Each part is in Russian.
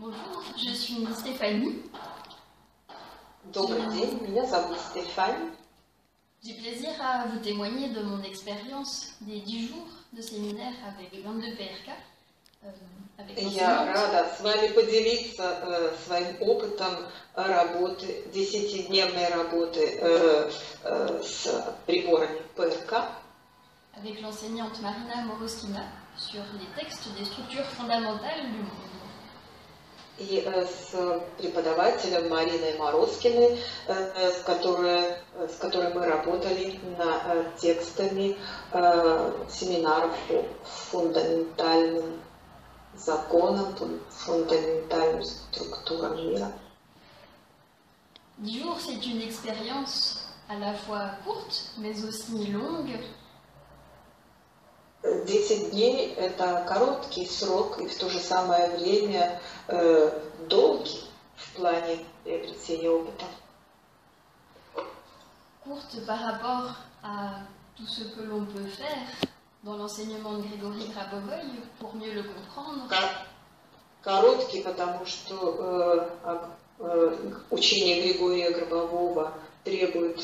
Bonjour, je suis Stéphanie. Добрый день, меня зовут Стефань. J'ai plaisir à vous témoigner de mon expérience des 10 jours de séminaire avec 22 PRK. euh, avec Я l'enseignante. рада с вами поделиться э, своим опытом работы, десятидневной работы э, э, с приборами ПРК. avec l'enseignante Marina Moroskina sur les textes des structures fondamentales du monde. И э, с преподавателем Мариной Морозкиной, э, с которой, э, с которой мы работали над э, текстами э, семинаров по фундаментальным законам, фундаментальным структурам мира. 10 jours, c'est une expérience à la fois courte mais aussi longue Десять дней – это короткий срок и в то же самое время э, долгий в плане приобретения опыта. courte par rapport à tout ce que l'on peut faire dans l'enseignement de Grégory Grabovoy pour mieux le comprendre. Ко- Короткий, потому что э, э, учение Григория Гробового требует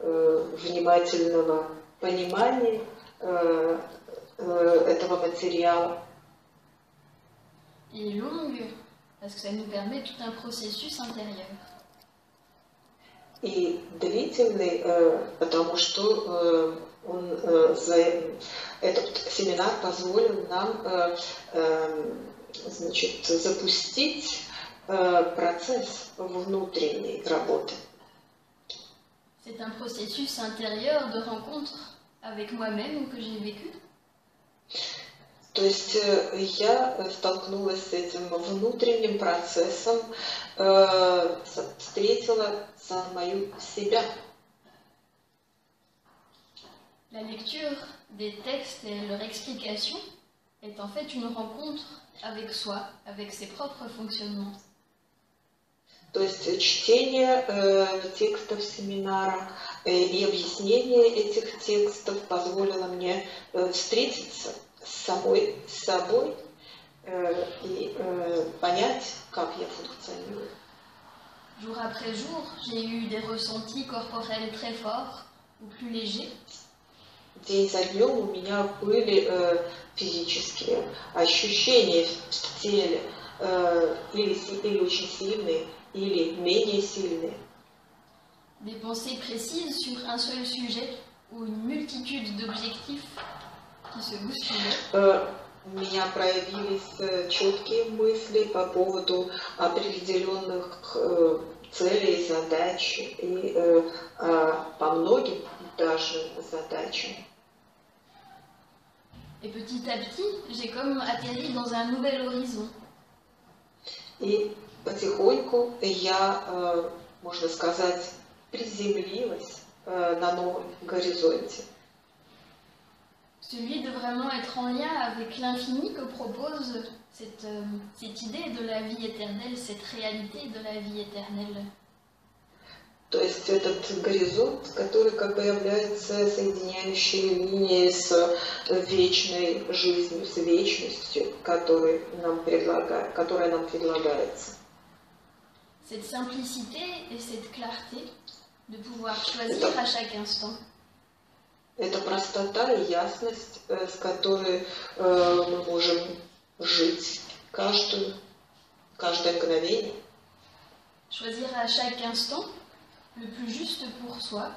э, внимательного понимания э, этого материала. Et longue parce que ça nous permet tout un processus intérieur. и длительный, э, потому что э, он, э, этот семинар позволил нам э, э, значит, запустить э, процесс внутренней работы. C'est un processus intérieur de rencontre avec moi-même que j'ai vécu. То есть э, я э, столкнулась с этим внутренним процессом, э, встретила самую себя. La lecture des textes et leur explication est en fait une rencontre avec soi, avec ses propres fonctionnements. То есть чтение э, текстов семинара э, и объяснение этих текстов позволило мне э, встретиться с самой собой э, и э, понять, как я функционирую. Jour après jour, j'ai eu des ressentis corporels très forts ou plus légers. День за днем у меня были э, физические ощущения в теле, э, или, си- или очень сильные, или менее сильные. Des pensées précises sur un seul sujet ou une multitude d'objectifs У меня проявились э, четкие мысли по поводу определенных э, целей, задач и э, а, по многим даже задачам. Et petit à petit, j'ai comme atterri dans un nouvel horizon. И потихоньку я, э, можно сказать, приземлилась э, на новом горизонте. Celui de vraiment être en lien avec l'infini que propose cette, euh, cette idée de la vie éternelle, cette réalité de la vie éternelle. То есть этот горизонт, который как бы является соединяющей линией с э, вечной жизнью, с вечностью, которой нам предлага- которая нам предлагается. Cette simplicité et cette clarté de pouvoir choisir à chaque instant. Это простота и ясность, э, с которой э, мы можем жить каждую, каждое мгновение. Choisir à chaque instant le plus juste pour soi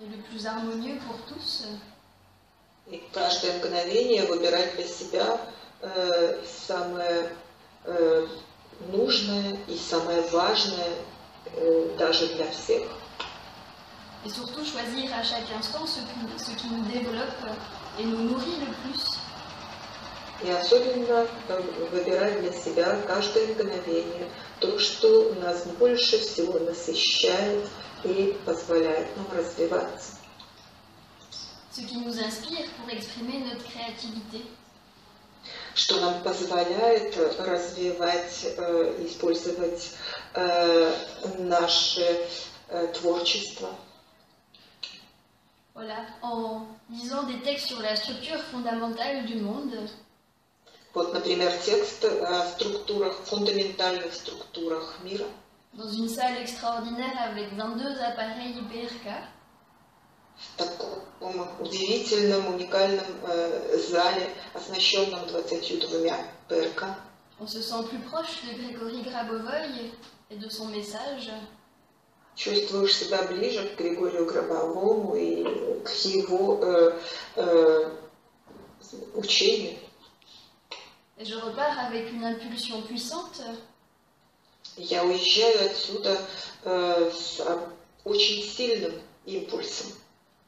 et le plus harmonieux pour tous. И каждое мгновение выбирать для себя э, самое э, нужное и самое важное э, даже для всех. Et surtout choisir à chaque instant ce qui, ce qui nous développe et nous nourrit le plus. И особенно выбирать для себя каждое мгновение то, что нас больше всего насыщает и позволяет нам развиваться. Ce qui nous inspire pour exprimer notre créativité. что нам позволяет э, развивать, э, использовать э, наше творчество. Voilà, en lisant des textes sur la structure fondamentale du monde, Вот, например, текст о структурах, фундаментальных структурах мира. Dans une salle extraordinaire avec 22 appareils BRK, В таком удивительном, уникальном э, зале, оснащенном 22 ПРК. on se sent plus proche de Grégory Grabovoy et de son message. Чувствуешь себя ближе к Григорию Гробовому и к его э, э, учению. Je repars avec une impulsion puissante Я уезжаю отсюда э, с очень сильным импульсом.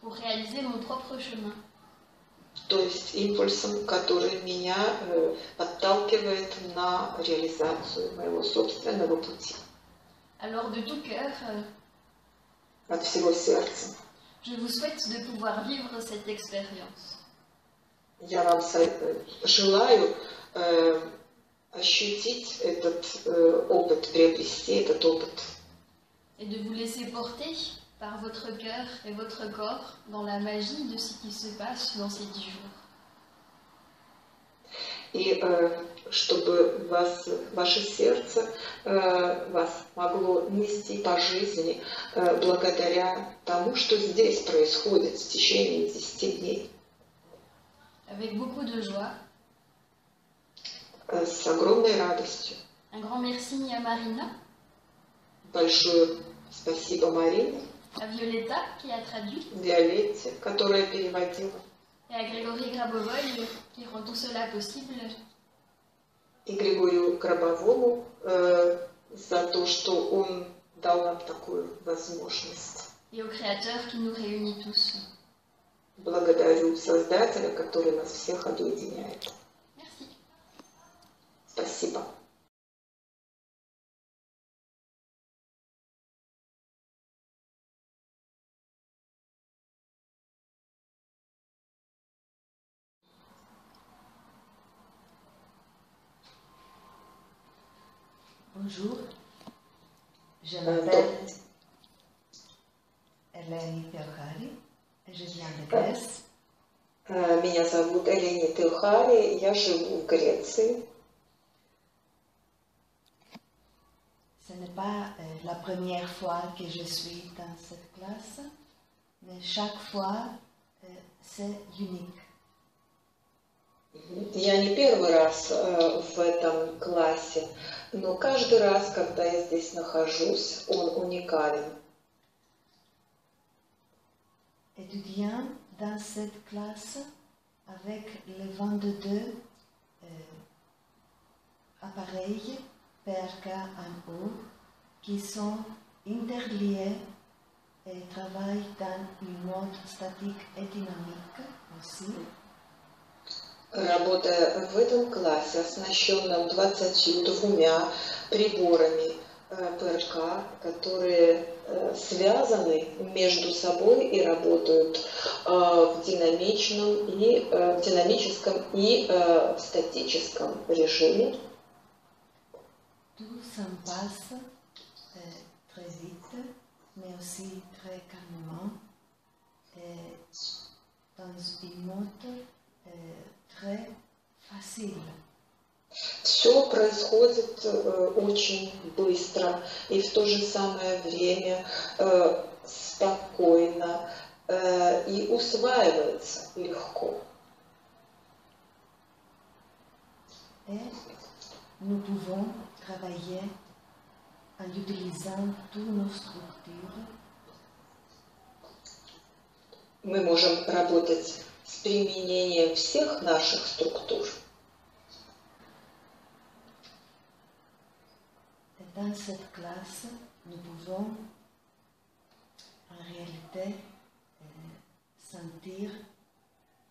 pour réaliser mon propre chemin. То есть импульсом, который меня э, подталкивает на реализацию моего собственного пути Alors de tout cœur, euh, от всего сердца. je vous souhaite de pouvoir vivre cette expérience. Я вам со- э, желаю э, ощутить этот э, опыт, приобрести этот опыт. et de vous laisser porter par votre cœur et votre corps dans la magie de ce qui se passe dans ces dix jours. И э, Чтобы вас, ваше сердце э, вас могло нести по жизни э, благодаря тому, что здесь происходит в течение 10 дней. Avec beaucoup de joie, Э, с огромной радостью. un grand merci à Marina, Большое спасибо Марине, à Violetta qui a traduit, Виолетте, которая переводила, et à Grégory Grabovoy qui rend tout cela possible. И Григорию Гробовому э, за то, что он дал нам такую возможность. et au Créateur qui nous réunit tous. Благодарю Создателя, который нас всех объединяет. Merci. Спасибо. Bonjour, je Euh, m'appelle Eleni Teohari et je viens de Grèce. Э, Меня зовут Теохари, я живу в Греции. Ce n'est pas euh, la première fois que je suis dans cette classe, mais chaque fois euh, c'est unique. Я не первый раз э, в этом классе, но каждый раз, когда я здесь нахожусь, он уникален. Étudiant dans cette classe avec les 22 euh, appareils PRK en haut qui sont interliés et travaillent dans une mode statique et dynamique aussi. Работая в этом классе, оснащенном 22 приборами э, ПРК, которые э, связаны между собой и работают э, в динамичном и э, в динамическом и э, в статическом режиме. Dans une mode très facile. Все происходит э, очень быстро и в то же самое время э, спокойно э, и усваивается легко. Nous pouvons travailler en utilisant toutes nos structures Мы можем работать с применением всех наших структур. Et dans cette classe, nous pouvons en réalité euh, sentir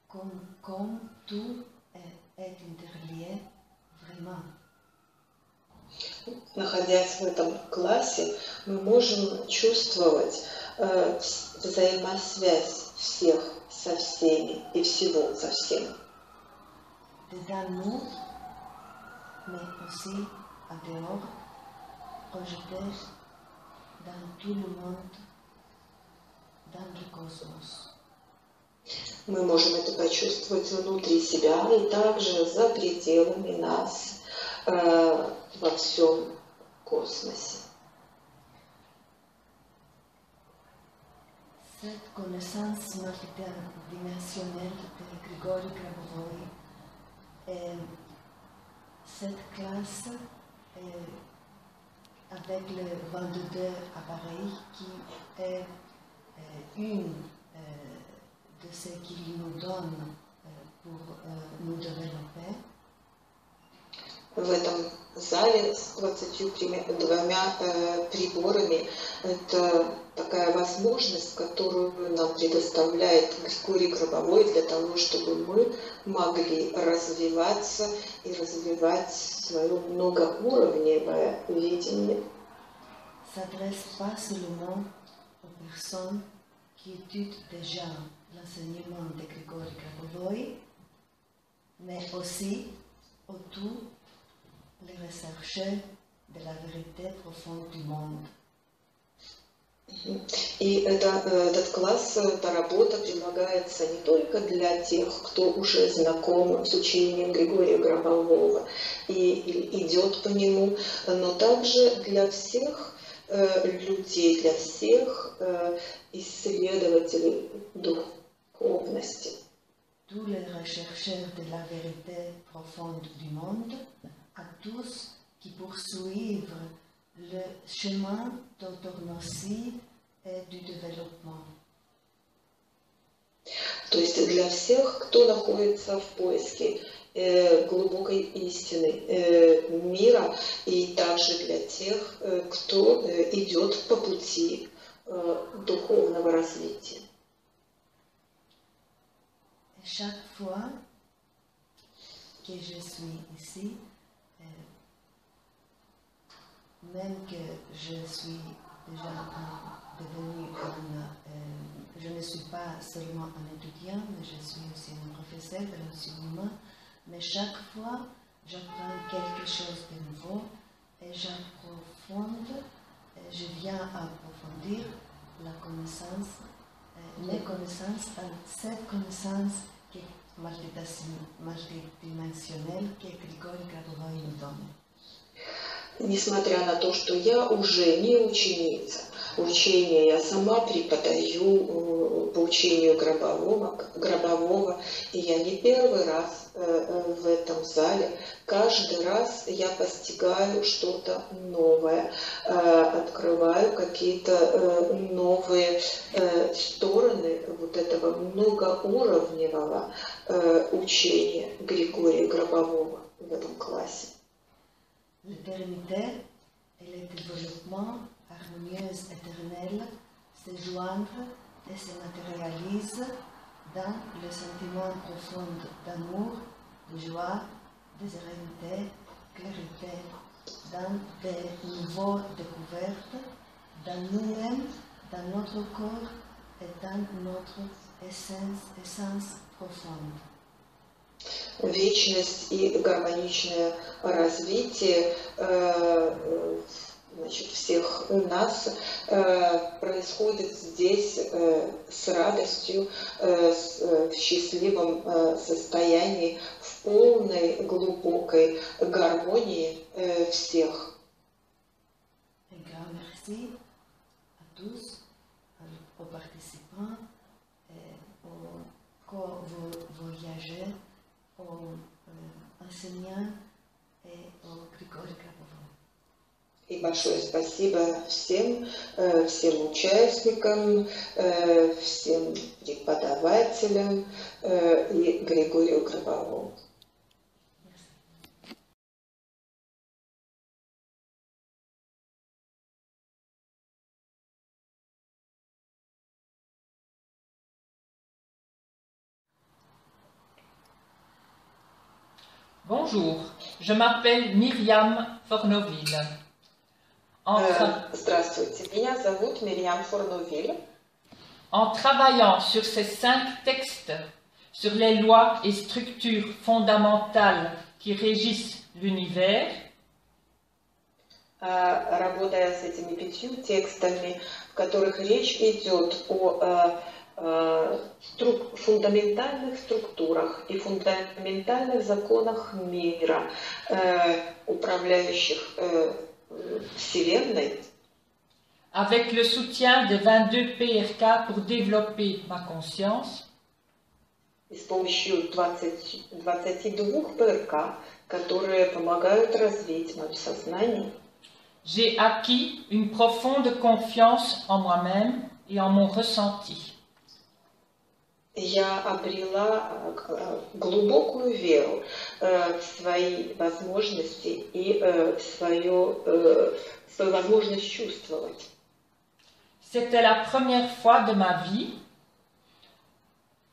comme, comme tout est, interlié vraiment. Находясь в этом классе, мы можем чувствовать э, взаимосвязь всех со всеми и всего со всем. Dedans nous, mais aussi en dehors, dans tout le monde, dans le cosmos. Мы можем это почувствовать внутри себя и также за пределами нас э, во всем космосе. Cette connaissance multidimensionnelle de Grigori Grabovoi, et cette classe est avec le 22 appareils qui est euh, une euh, de ce qu'il nous donne euh, pour nous développer. В этом зале с 22 э, приборами это такая возможность, которую нам предоставляет Григорий Гробовой для того, чтобы мы могли развиваться и развивать свое многоуровневое видение. S'adresse pas seulement aux personnes qui étudient déjà l'enseignement de Grégory Grabovoi, mais aussi aux tous les chercheurs de la vérité profonde du monde. И это, э, этот класс, эта работа предлагается не только для тех, кто уже знаком с учением Григория Гробового и, и идет по нему, но также для всех э, людей, для всех э, исследователей духовности. Tous les rechercheurs de la vérité profonde du monde, à tous qui poursuivent le chemin d'autonomie et du développement. То есть для всех, кто находится в поиске э, глубокой истины э, мира, и также для тех, э, кто э, идет по пути э, духовного развития. Chaque fois que je suis ici, même que je suis déjà devenue un, euh, je ne suis pas seulement un étudiant, mais je suis aussi un professeur de l'enseignement. Mais chaque fois, j'apprends quelque chose de nouveau et j'approfonde, et je viens approfondir la connaissance, euh, les connaissances, euh, cette connaissance qui est multidimensionnelle que Grigori nous donne. Несмотря на то, что я уже не ученица, учение я сама преподаю э, по учению Гробового, Гробового, и я не первый раз э, э, в этом зале. Каждый раз я постигаю что-то новое, открываю какие-то новые стороны вот этого многоуровневого учения Григория Гробового в этом классе. L'éternité et le développement harmonieux éternel se joindre et se matérialisent dans le sentiment profond d'amour, de joie, de sérénité, clarité, dans de nouveaux découvertes, dans nous-mêmes, dans notre corps et dans notre essence profonde. Вечность и гармоничное развитие э, значит, всех нас э, происходит здесь э, с радостью, в счастливом состоянии, в полной глубокой гармонии всех. Aux co-voyageurs, aux euh, enseignants et aux Grigori Grabovoi. И большое спасибо всем, э, всем участникам, э, всем преподавателям э, и Григорию Гробову. Bonjour, je m'appelle Myriam Fornoville. En, Э, tra- Здравствуйте, меня зовут Мирьям Форнувиль. en travaillant sur ces cinq textes, sur les lois et structures fondamentales qui régissent l'univers, Э, Работая с этими пятью текстами, в которых речь идет о э, э, струк- фундаментальных структурах и фундаментальных законах мира, э, управляющих э, э, Вселенной, avec le soutien des 22 PRK pour développer ma conscience, и с помощью 20, 22 ПРК, которые помогают развить мое сознание, j'ai acquis une profonde confiance en moi-même et en mon ressenti. Я обрела э, э, глубокую веру э, в свои возможности и в свою, свою возможность чувствовать. C'était la première fois de ma vie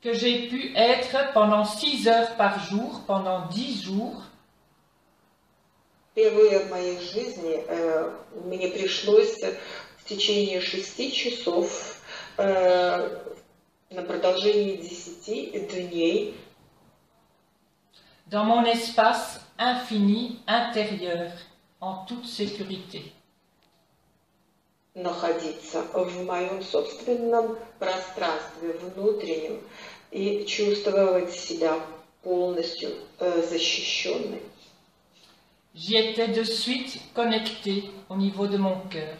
que j'ai pu être pendant 6 heures par jour, pendant 10 jours, Впервые в моей жизни э, мне пришлось в течение шести часов э, на продолжении десяти дней dans mon espace infini intérieur, en toute sécurité. находиться в моем собственном пространстве внутреннем и чувствовать себя полностью э, защищенной. J'y étais de suite connectée au niveau de mon cœur.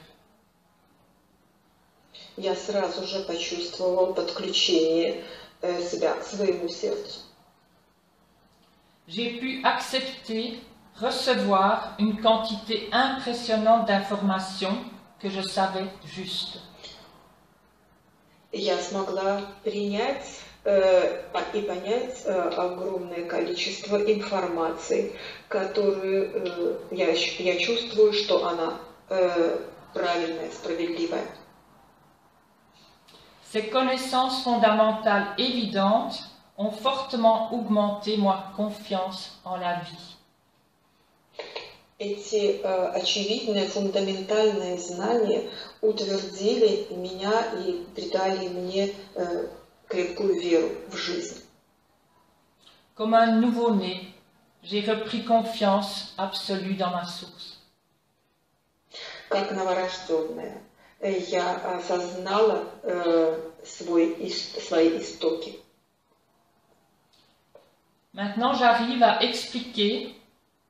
Я сразу же почувствовала подключение э, себя к своему сердцу. J'ai pu accepter, recevoir une quantité impressionnante d'informations que je savais juste. Я смогла принять э, и понять э, огромное количество информации, которую э, я, чувствую, что она правильная, справедливая. Ces connaissances fondamentales évidentes ont fortement augmenté ma confiance en la vie. Эти э, очевидные фундаментальные знания утвердили меня и придали мне э, крепкую веру в жизнь. Comme un nouveau-né, j'ai repris confiance absolue dans ma source. Как новорожденная, э, я осознала э, свой, ис- свои истоки. Maintenant, j'arrive à expliquer,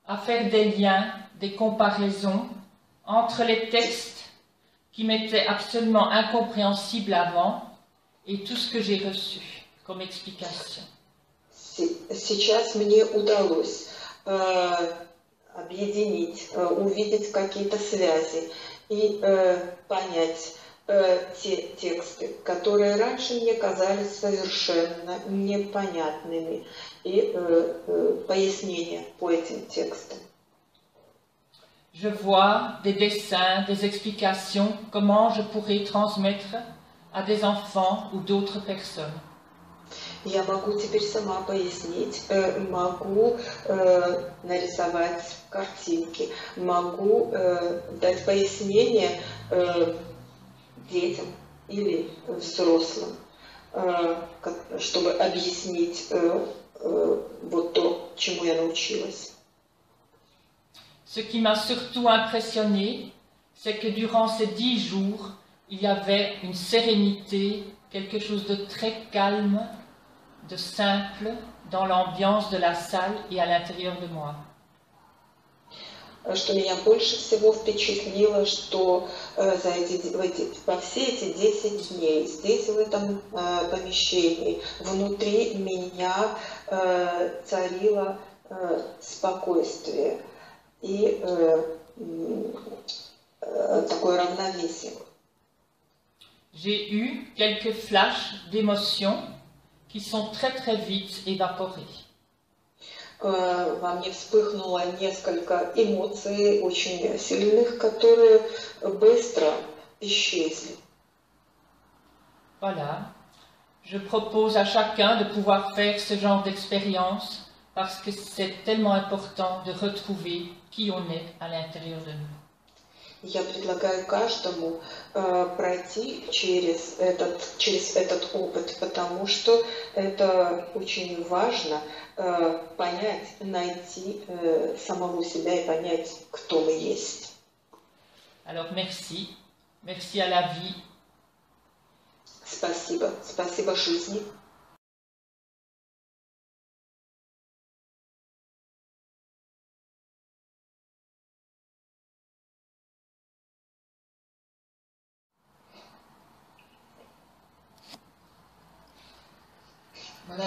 à faire des liens, des comparaisons entre les textes qui m'étaient absolument incompréhensibles avant et tout ce que j'ai reçu comme explication. Се- Сейчас мне удалось э, объединить, э, увидеть какие-то связи и э, понять э, те тексты, которые раньше мне казались совершенно непонятными, и э, э, пояснения по этим текстам. Je vois des dessins, des explications, comment je pourrais transmettre à des enfants ou d'autres personnes. Я могу теперь сама пояснить, э, могу э, нарисовать картинки, могу э, дать пояснение детям или взрослым, чтобы объяснить вот то, чему я научилась. Ce qui m'a surtout impressionné, c'est que durant ces dix jours, il y avait une sérénité, quelque chose de très calme, de simple dans l'ambiance de la salle et à l'intérieur de moi. Э, Что меня больше всего впечатлило, что э, за эти, в эти, во все эти 10 дней здесь, в этом э, помещении, внутри меня э, царило э, спокойствие и э, м, э, такое равновесие. J'ai eu quelques flashs d'émotions qui sont très très vite évaporés. Э, Во мне вспыхнуло несколько эмоций очень сильных, которые быстро исчезли. Voilà. Je propose à chacun de pouvoir faire ce genre d'expérience parce que c'est tellement important de retrouver qui on est à l'intérieur de nous. Я предлагаю каждому э, пройти через этот, через этот опыт, потому что это очень важно э, понять, найти э, самого себя и понять, кто мы есть. Alors merci, merci à la vie, Спасибо. Спасибо жизни.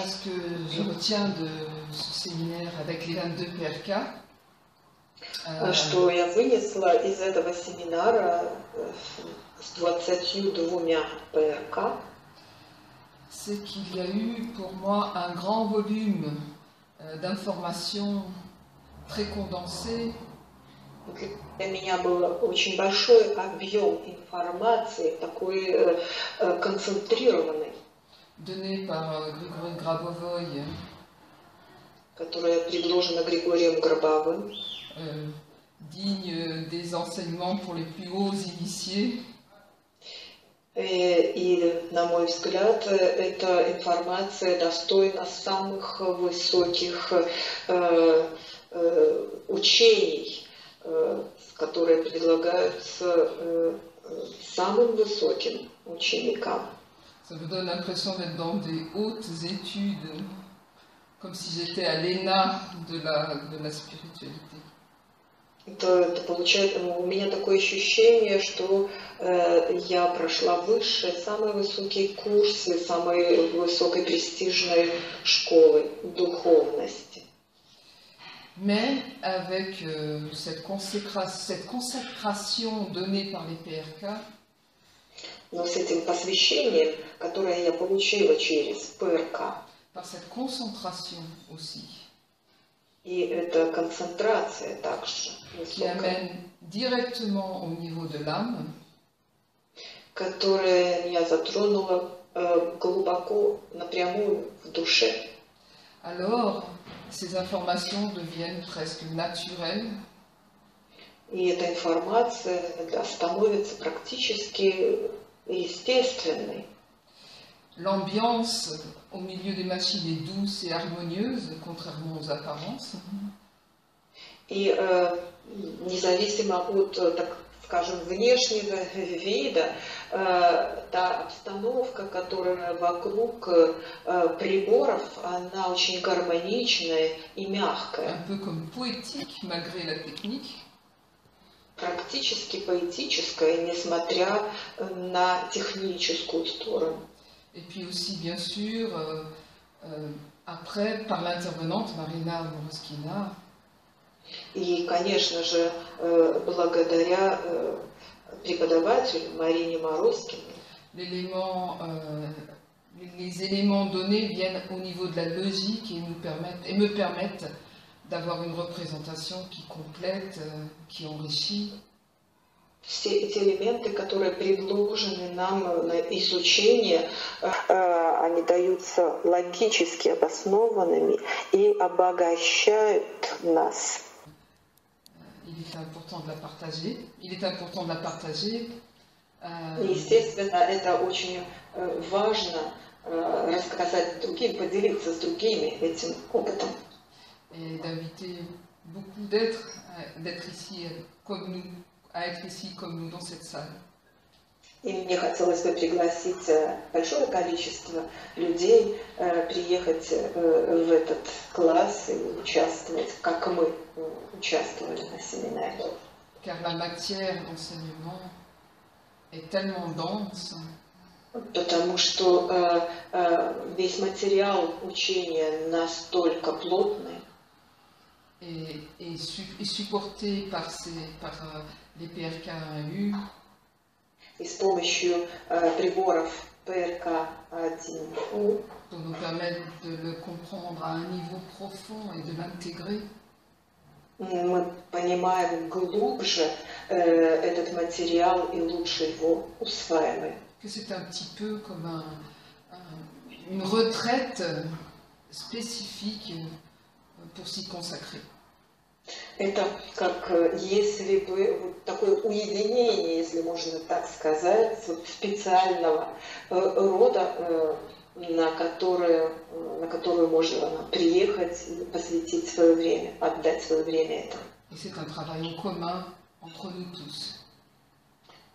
Voilà ce que je retiens de ce séminaire avec les 22 PRK. Euh, Что я вынесла из этого семинара э, с 22 ПРК, c'est qu'il y a eu pour moi un grand volume euh, d'informations très condensées для меня был очень большой объем информации, такой э, э, концентрированный, Données par euh, Grigory Grabovoy, которая предложена Григорием Гробовым, euh, digne des enseignements pour les plus hauts initiés. Э, И, на мой взгляд, эта информация достойна самых высоких э, э, учений, э, которые предлагаются э, самым высоким ученикам. Ça me donne l'impression d'être dans des hautes études, comme si j'étais à l'ENA de la, de la spiritualité. Это, это получает, ну, у меня такое ощущение, что э, я прошла высшие, самые высокие курсы, самой высокой престижной школы духовности. Mais avec euh, cette, consécra- cette consécration donnée par les PRK, Но с этим посвящением, которое я получила через ПРК, и эта концентрация также высокая, которая меня затронула э, глубоко, напрямую в душе, alors ces informations deviennent presque naturelles и эта информация да, становится практически естественной. L'ambiance au milieu des machines est douce et harmonieuse, contrairement aux apparences. И э, независимо от, э, так скажем, внешнего вида, э, та обстановка, которая вокруг э, приборов, она очень гармоничная и мягкая, un peu comme poétique malgré la technique. Практически поэтическая, несмотря на техническую сторону. Et puis aussi, bien sûr, euh, euh, après, par l'intervenante Marina Moroskina, И, конечно же, э, благодаря э, преподавателю Марине Морозкиной, l'élément, euh, les éléments donnés viennent au niveau de la logique et, nous permettent, et me permettent d'avoir une représentation qui complète, euh, qui enrichit. все эти элементы, которые предложены нам на изучение, э, они даются логически обоснованными и обогащают нас. Il est important de la partager. Il est important de la partager. И, естественно, это очень э, важно э, рассказать другим, поделиться с другими этим опытом. Et d'inviter beaucoup d'êtres d'être ici comme nous, à être ici comme nous dans cette salle. И мне хотелось бы пригласить э, большое количество людей э, приехать э, в этот класс и участвовать, как мы участвовали на семинаре. Car la matière d'enseignement est tellement dense Потому что весь материал учения настолько плотный et, et, su- et supporté par, ces, par euh, les PRK1U и с помощью э, приборов ПРК-1У pour nous permettre de le comprendre à un niveau profond et de l'intégrer. мы понимаем глубже э, этот материал и лучше его усваиваем. Que c'est un petit peu comme un- un- une retraite euh, spécifique euh, pour s'y consacrer. Это как э, если бы вот такое уединение, если можно так сказать, вот специального э, рода, э, на, которое, на которую можно приехать и посвятить свое время, отдать свое время этому.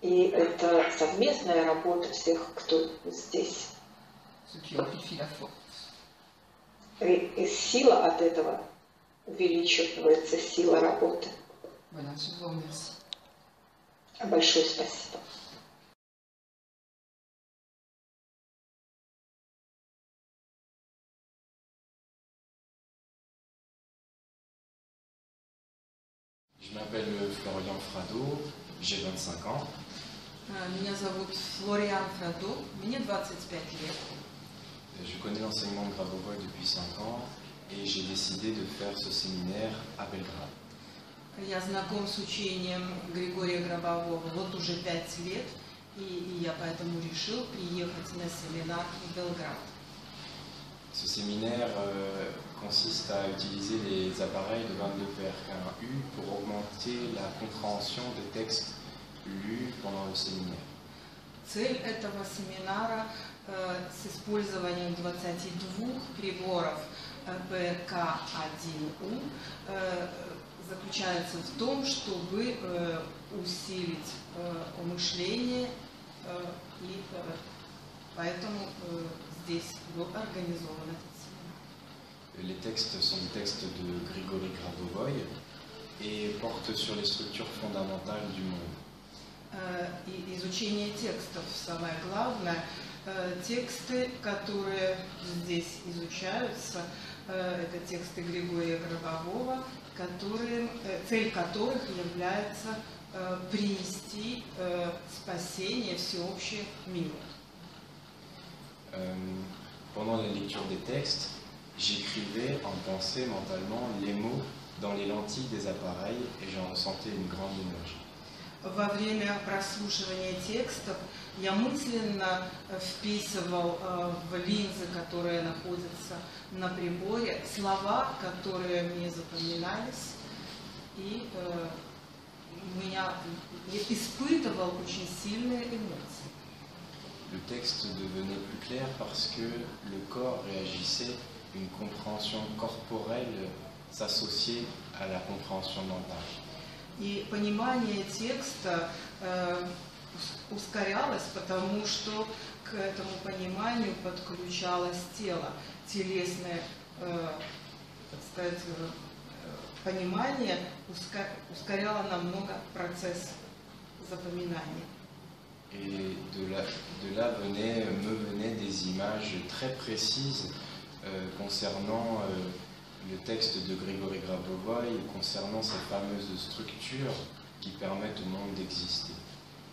И это совместная работа всех, кто здесь. и сила от этого увеличивается, сила работы. Voilà, je vous remercie. Большое спасибо. Je m'appelle Florian Frado, j'ai 25 ans. А, Меня зовут Флориан Фрадо, мне 25 лет. Je connais l'enseignement de Grabovoi depuis 5 ans et j'ai décidé de faire ce séminaire à Belgrade. Я знаком с учением Григория Гробового вот уже 5 лет, и, и я поэтому решил приехать на семинар в Белград. Ce séminaire euh, consiste à utiliser les appareils de 22PRK1U pour augmenter la compréhension des textes lus pendant le séminaire. Цель этого семинара э, с использованием 22 приборов э, ПРК-1У э, заключается в том, чтобы э, усилить э, мышление, и поэтому здесь был организован этот. Les textes sont des textes de Grigory Grabovoy et portent sur les structures fondamentales du monde. И изучение текстов самое главное. Тексты, которые здесь изучаются, это тексты Григория Гробового, которые, э, цель которых является э, принести э, спасение всеобщее миру. Euh, pendant la lecture des textes, j'écrivais en pensée mentalement les mots dans les lentilles des appareils et j'en ressentais une grande énergie. Во время прослушивания текстов я мысленно вписывал э, в линзы, которые находятся на приборе, слова, которые мне запоминались, и э, у меня я испытывал очень сильные эмоции. Le texte devenait plus clair parce que le corps réagissait, une compréhension corporelle s'associait à la compréhension mentale. И понимание текста э, ускорялось, потому что к этому пониманию подключалось тело, телесное, э, так сказать, э, э, понимание ускоряло намного процесс запоминания. Et de là, de là venaient, me venaient des images très précises euh, concernant euh, le texte de Grigory Grabovoy, concernant ces fameuses structures qui permettent au monde d'exister.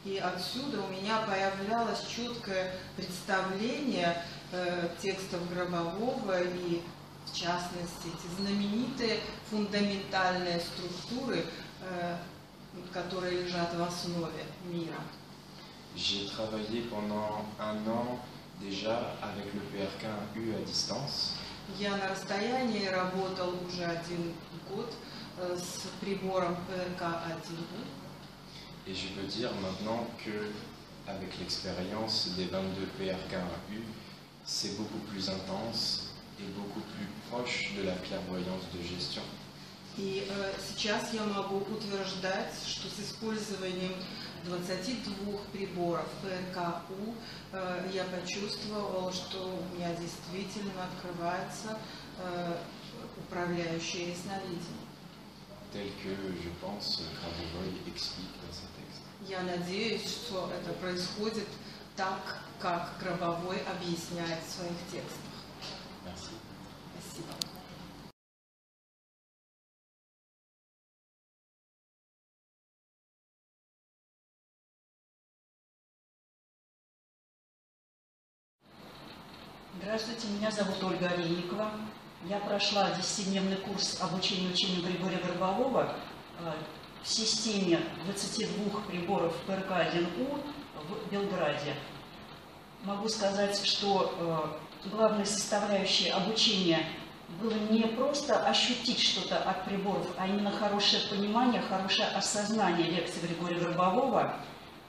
И отсюда у меня появлялось четкое представление э, текстов Гробового и, в частности, эти знаменитые фундаментальные структуры, э, которые лежат в основе мира. J'ai travaillé pendant un an déjà avec le PRK1U à distance. Я на расстоянии работал уже один год э, с прибором ПРК-1У. Et je peux dire maintenant que, avec l'expérience des 22 PRK1U, c'est beaucoup plus intense et beaucoup plus proche de la clairvoyance de gestion. И э, сейчас я могу утверждать, что с использованием 22 приборов ПРКУ э, я почувствовал, что у меня действительно открывается э, управляющее ясновидение. tel que, je pense, Gravovoy explique dans ses textes. Я надеюсь, что это происходит так, как Гробовой объясняет в своих текстах. Спасибо. Здравствуйте, меня зовут Ольга Олейникова. Я прошла 10-дневный курс обучения учению Григория Горбового в системе 22 приборов ПРК-1У в Белграде. Могу сказать, что э, главной составляющей обучения было не просто ощутить что-то от приборов, а именно хорошее понимание, хорошее осознание лекции Григория Горбового.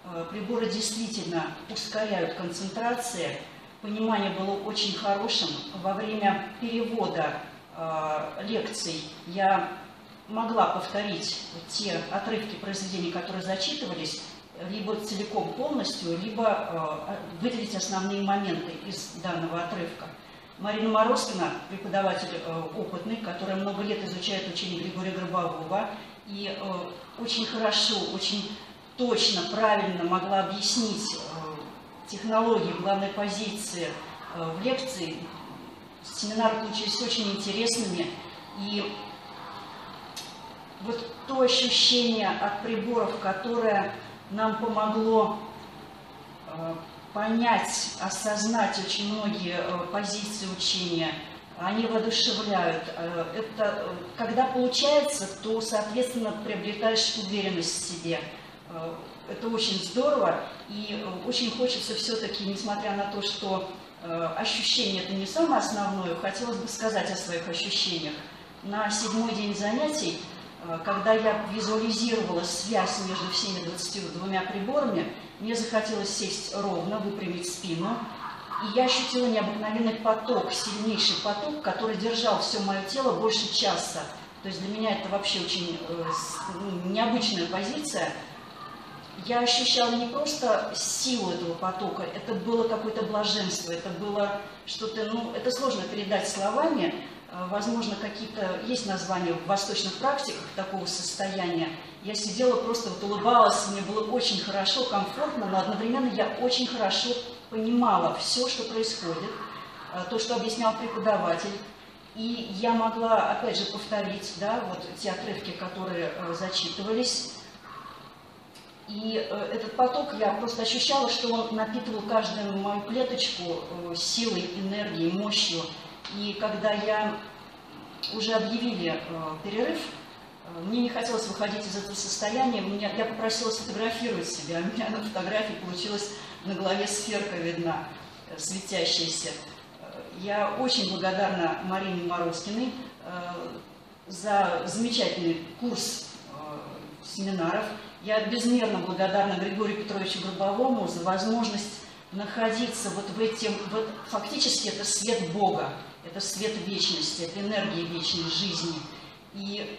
Э, Приборы действительно ускоряют концентрации, понимание было очень хорошим. Во время перевода э, лекций я могла повторить те отрывки произведений, которые зачитывались, либо целиком полностью, либо выделить основные моменты из данного отрывка. Марина Морозкина, преподаватель опытный, которая много лет изучает учение Григория Гробового, и очень хорошо, очень точно, правильно могла объяснить технологии, главной позиции в лекции. Семинары получились очень интересными. И вот то ощущение от приборов, которое нам помогло э, понять, осознать очень многие э, позиции учения, они воодушевляют. Э, это, когда получается, то, соответственно, приобретаешь уверенность в себе. Это очень здорово, и очень хочется все-таки, несмотря на то, что ощущение это не самое основное, хотелось бы сказать о своих ощущениях. На седьмой день занятий когда я визуализировала связь между всеми 22 приборами, мне захотелось сесть ровно, выпрямить спину, и я ощутила необыкновенный поток, сильнейший поток, который держал все мое тело больше часа. То есть для меня это вообще очень э, ну, необычная позиция. Я ощущала не просто силу этого потока, это было какое-то блаженство, это было что-то, ну, это сложно передать словами, возможно, какие-то есть названия в восточных практиках такого состояния. Я сидела просто вот улыбалась, мне было очень хорошо, комфортно, но одновременно я очень хорошо понимала все, что происходит, а, то, что объяснял преподаватель. И я могла, опять же, повторить, да, вот те отрывки, которые э, зачитывались. И э, этот поток, я просто ощущала, что он напитывал каждую мою клеточку э, силой, энергией, мощью. И когда я уже объявили э, перерыв, э, мне не хотелось выходить из этого состояния, меня, я попросила сфотографировать себя, у меня на фотографии получилась на голове сферка видна, э, светящаяся. Я очень благодарна Марине Морозкиной за замечательный курс семинаров. Я безмерно благодарна Григорию Петровичу Гробовому за возможность находиться вот в этом, вот фактически это свет Бога, это свет вечности, это энергия вечной жизни. И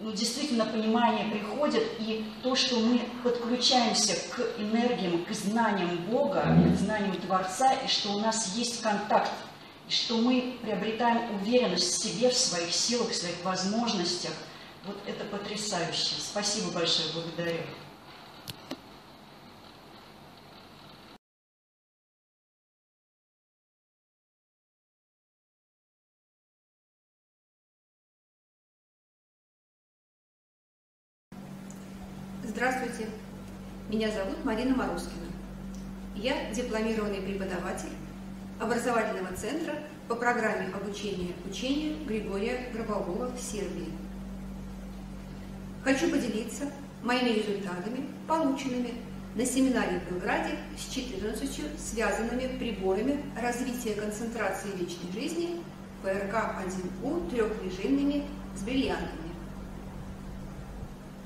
ну, действительно понимание приходит, и то, что мы подключаемся к энергиям, к знаниям Бога, к знаниям Творца, и что у нас есть контакт, и что мы приобретаем уверенность в себе, в своих силах, в своих возможностях, вот это потрясающе. Спасибо большое, благодарю. Здравствуйте, меня зовут Марина Морозкина. Я дипломированный преподаватель образовательного центра по программе обучения учению Григория Гробового в Сербии. Хочу поделиться моими результатами, полученными на семинаре в Белграде с 14 связанными приборами развития концентрации вечной жизни ПРК-1У трехрежимными с бриллиантами.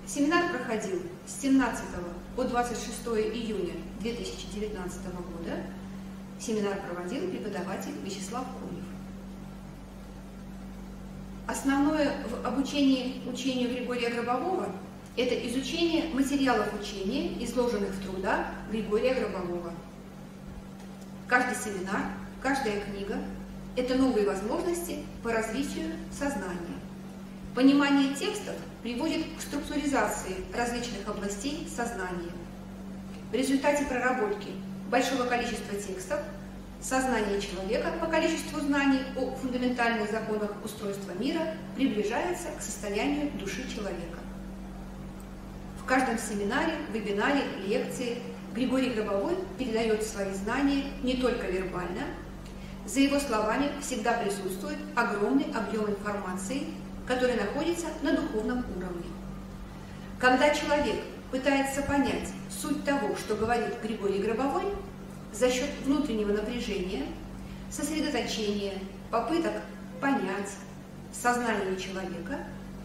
Семинар проходил с 17 по 26 июня 2019 года. Семинар проводил преподаватель Вячеслав Кунев. Основное в обучении учению Григория Гробового – это изучение материалов учения, изложенных в трудах Григория Гробового. Каждый семинар, каждая книга – это новые возможности по развитию сознания. Понимание текстов приводит к структуризации различных областей сознания. В результате проработки большого количества текстов сознание человека по количеству знаний о фундаментальных законах устройства мира приближается к состоянию души человека. В каждом семинаре, вебинаре, лекции Григорий Гробовой передает свои знания не только вербально, за его словами всегда присутствует огромный объем информации, который находится на духовном уровне. Когда человек пытается понять суть того, что говорит Григорий Гробовой, за счет внутреннего напряжения, сосредоточения, попыток понять сознание человека,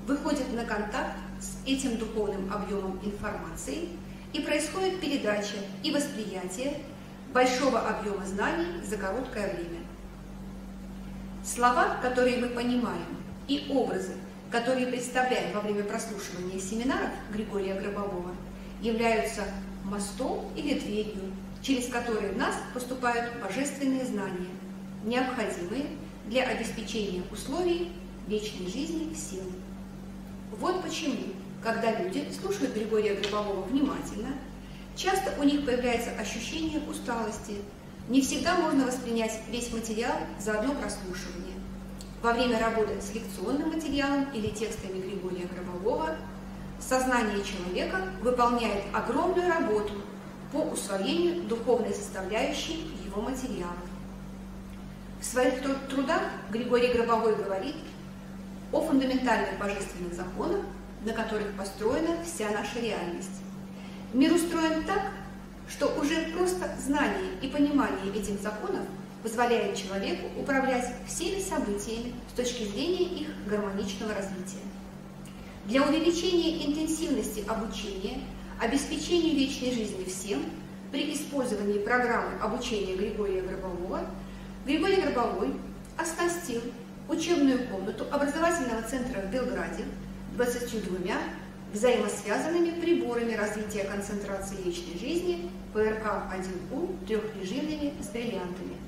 выходит на контакт с этим духовным объемом информации и происходит передача и восприятие большого объема знаний за короткое время. Слова, которые мы понимаем, и образы, которые представляем во время прослушивания семинаров Григория Гробового, являются мостом или дверью, через которые в нас поступают божественные знания, необходимые для обеспечения условий вечной жизни всем. Вот почему, когда люди слушают Григория Гробового внимательно, часто у них появляется ощущение усталости. Не всегда можно воспринять весь материал за одно прослушивание. Во время работы с лекционным материалом или текстами Григория Гробового сознание человека выполняет огромную работу по усвоению духовной составляющей его материала. В своих трудах Григорий Гробовой говорит о фундаментальных божественных законах, на которых построена вся наша реальность. Мир устроен так, что уже просто знание и понимание этих законов позволяет человеку управлять всеми событиями с точки зрения их гармоничного развития. Для увеличения интенсивности обучения, обеспечению вечной жизни всем, при использовании программы обучения Григория Гробового, Григорий Гробовой оснастил учебную комнату образовательного центра в Белграде 22 взаимосвязанными приборами развития концентрации вечной жизни ПРК-1У трехрежимными с бриллиантами.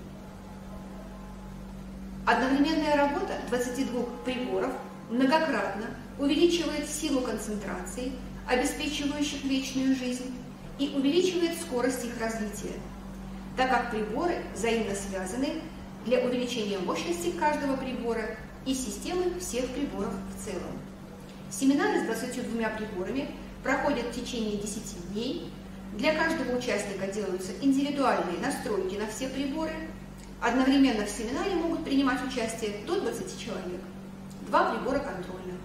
Одновременная работа 22 приборов многократно увеличивает силу концентрации, обеспечивающих вечную жизнь, и увеличивает скорость их развития, так как приборы взаимно связаны для увеличения мощности каждого прибора и системы всех приборов в целом. Семинары с 22 приборами проходят в течение 10 дней. Для каждого участника делаются индивидуальные настройки на все приборы. Одновременно в семинаре могут принимать участие до 20 человек. Два прибора контрольных.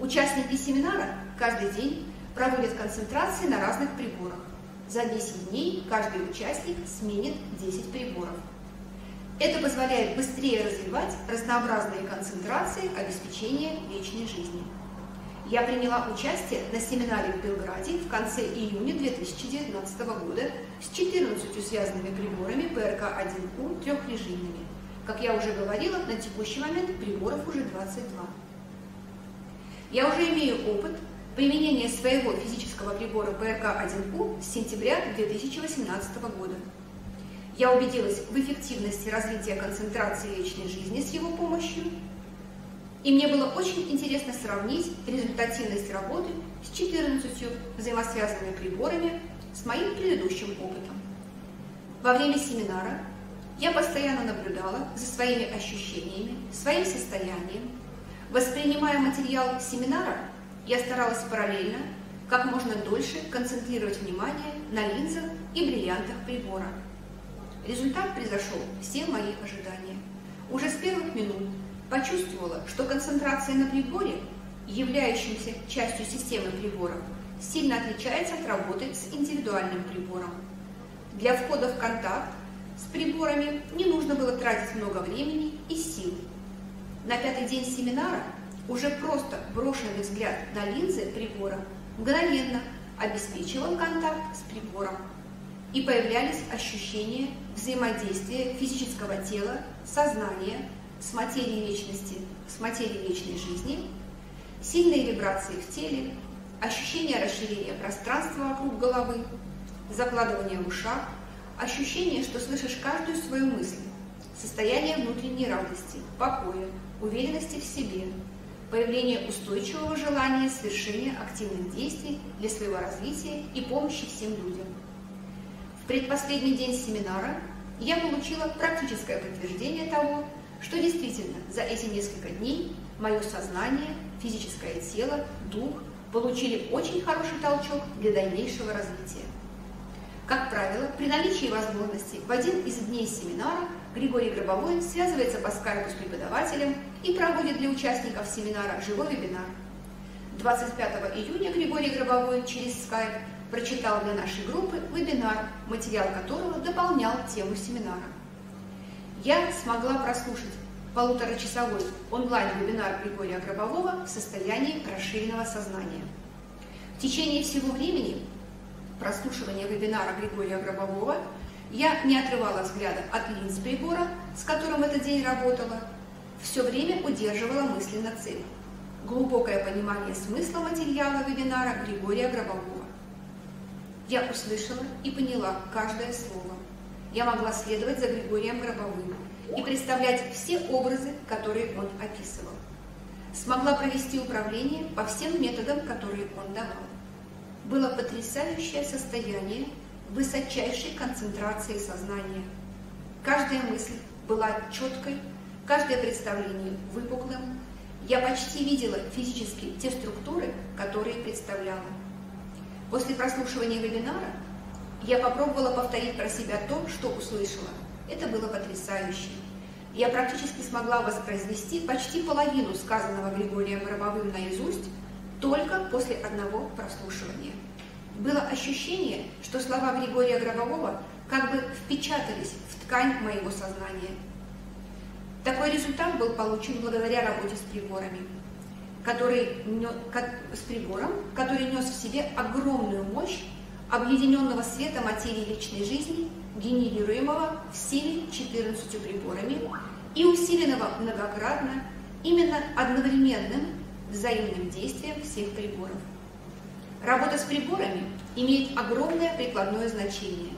Участники семинара каждый день проводят концентрации на разных приборах. За 10 дней каждый участник сменит 10 приборов. Это позволяет быстрее развивать разнообразные концентрации обеспечения вечной жизни. Я приняла участие на семинаре в Белграде в конце июня 2019 года с 14 связанными приборами ПРК-1У трехрежимными. Как я уже говорила, на текущий момент приборов уже 22. Я уже имею опыт применения своего физического прибора ПРК-1У с сентября 2018 года. Я убедилась в эффективности развития концентрации вечной жизни с его помощью и мне было очень интересно сравнить результативность работы с 14 взаимосвязанными приборами с моим предыдущим опытом. Во время семинара я постоянно наблюдала за своими ощущениями, своим состоянием. Воспринимая материал семинара, я старалась параллельно как можно дольше концентрировать внимание на линзах и бриллиантах прибора. Результат превзошел все мои ожидания. Уже с первых минут почувствовала, что концентрация на приборе, являющемся частью системы приборов, сильно отличается от работы с индивидуальным прибором. Для входа в контакт с приборами не нужно было тратить много времени и сил. На пятый день семинара уже просто брошенный взгляд на линзы прибора мгновенно обеспечивал контакт с прибором, и появлялись ощущения взаимодействия физического тела, сознания, с материей вечности, с материей вечной жизни, сильные вибрации в теле, ощущение расширения пространства вокруг головы, закладывание в ушах, ощущение, что слышишь каждую свою мысль, состояние внутренней радости, покоя, уверенности в себе, появление устойчивого желания совершения активных действий для своего развития и помощи всем людям. В предпоследний день семинара я получила практическое подтверждение того, что действительно за эти несколько дней мое сознание, физическое тело, дух получили очень хороший толчок для дальнейшего развития. Как правило, при наличии возможности в один из дней семинара Григорий Гробовой связывается по скайпу с преподавателем и проводит для участников семинара живой вебинар. 25 июня Григорий Гробовой через скайп прочитал для нашей группы вебинар, материал которого дополнял тему семинара я смогла прослушать полуторачасовой онлайн-вебинар Григория Гробового в состоянии расширенного сознания. В течение всего времени прослушивания вебинара Григория Гробового я не отрывала взгляда от линз прибора, с которым этот день работала, все время удерживала мысли на цель. Глубокое понимание смысла материала вебинара Григория Гробового. Я услышала и поняла каждое слово. Я могла следовать за Григорием Гробовым и представлять все образы, которые он описывал. Смогла провести управление по всем методам, которые он давал. Было потрясающее состояние высочайшей концентрации сознания. Каждая мысль была четкой, каждое представление выпуклым. Я почти видела физически те структуры, которые представляла. После прослушивания вебинара я попробовала повторить про себя то, что услышала. Это было потрясающе. Я практически смогла воспроизвести почти половину сказанного Григорием Гробовым наизусть только после одного прослушивания. Было ощущение, что слова Григория Гробового как бы впечатались в ткань моего сознания. Такой результат был получен благодаря работе с приборами, который, с прибором, который нес в себе огромную мощь объединенного света материи личной жизни, генерируемого всеми 14 приборами и усиленного многократно именно одновременным взаимным действием всех приборов. Работа с приборами имеет огромное прикладное значение.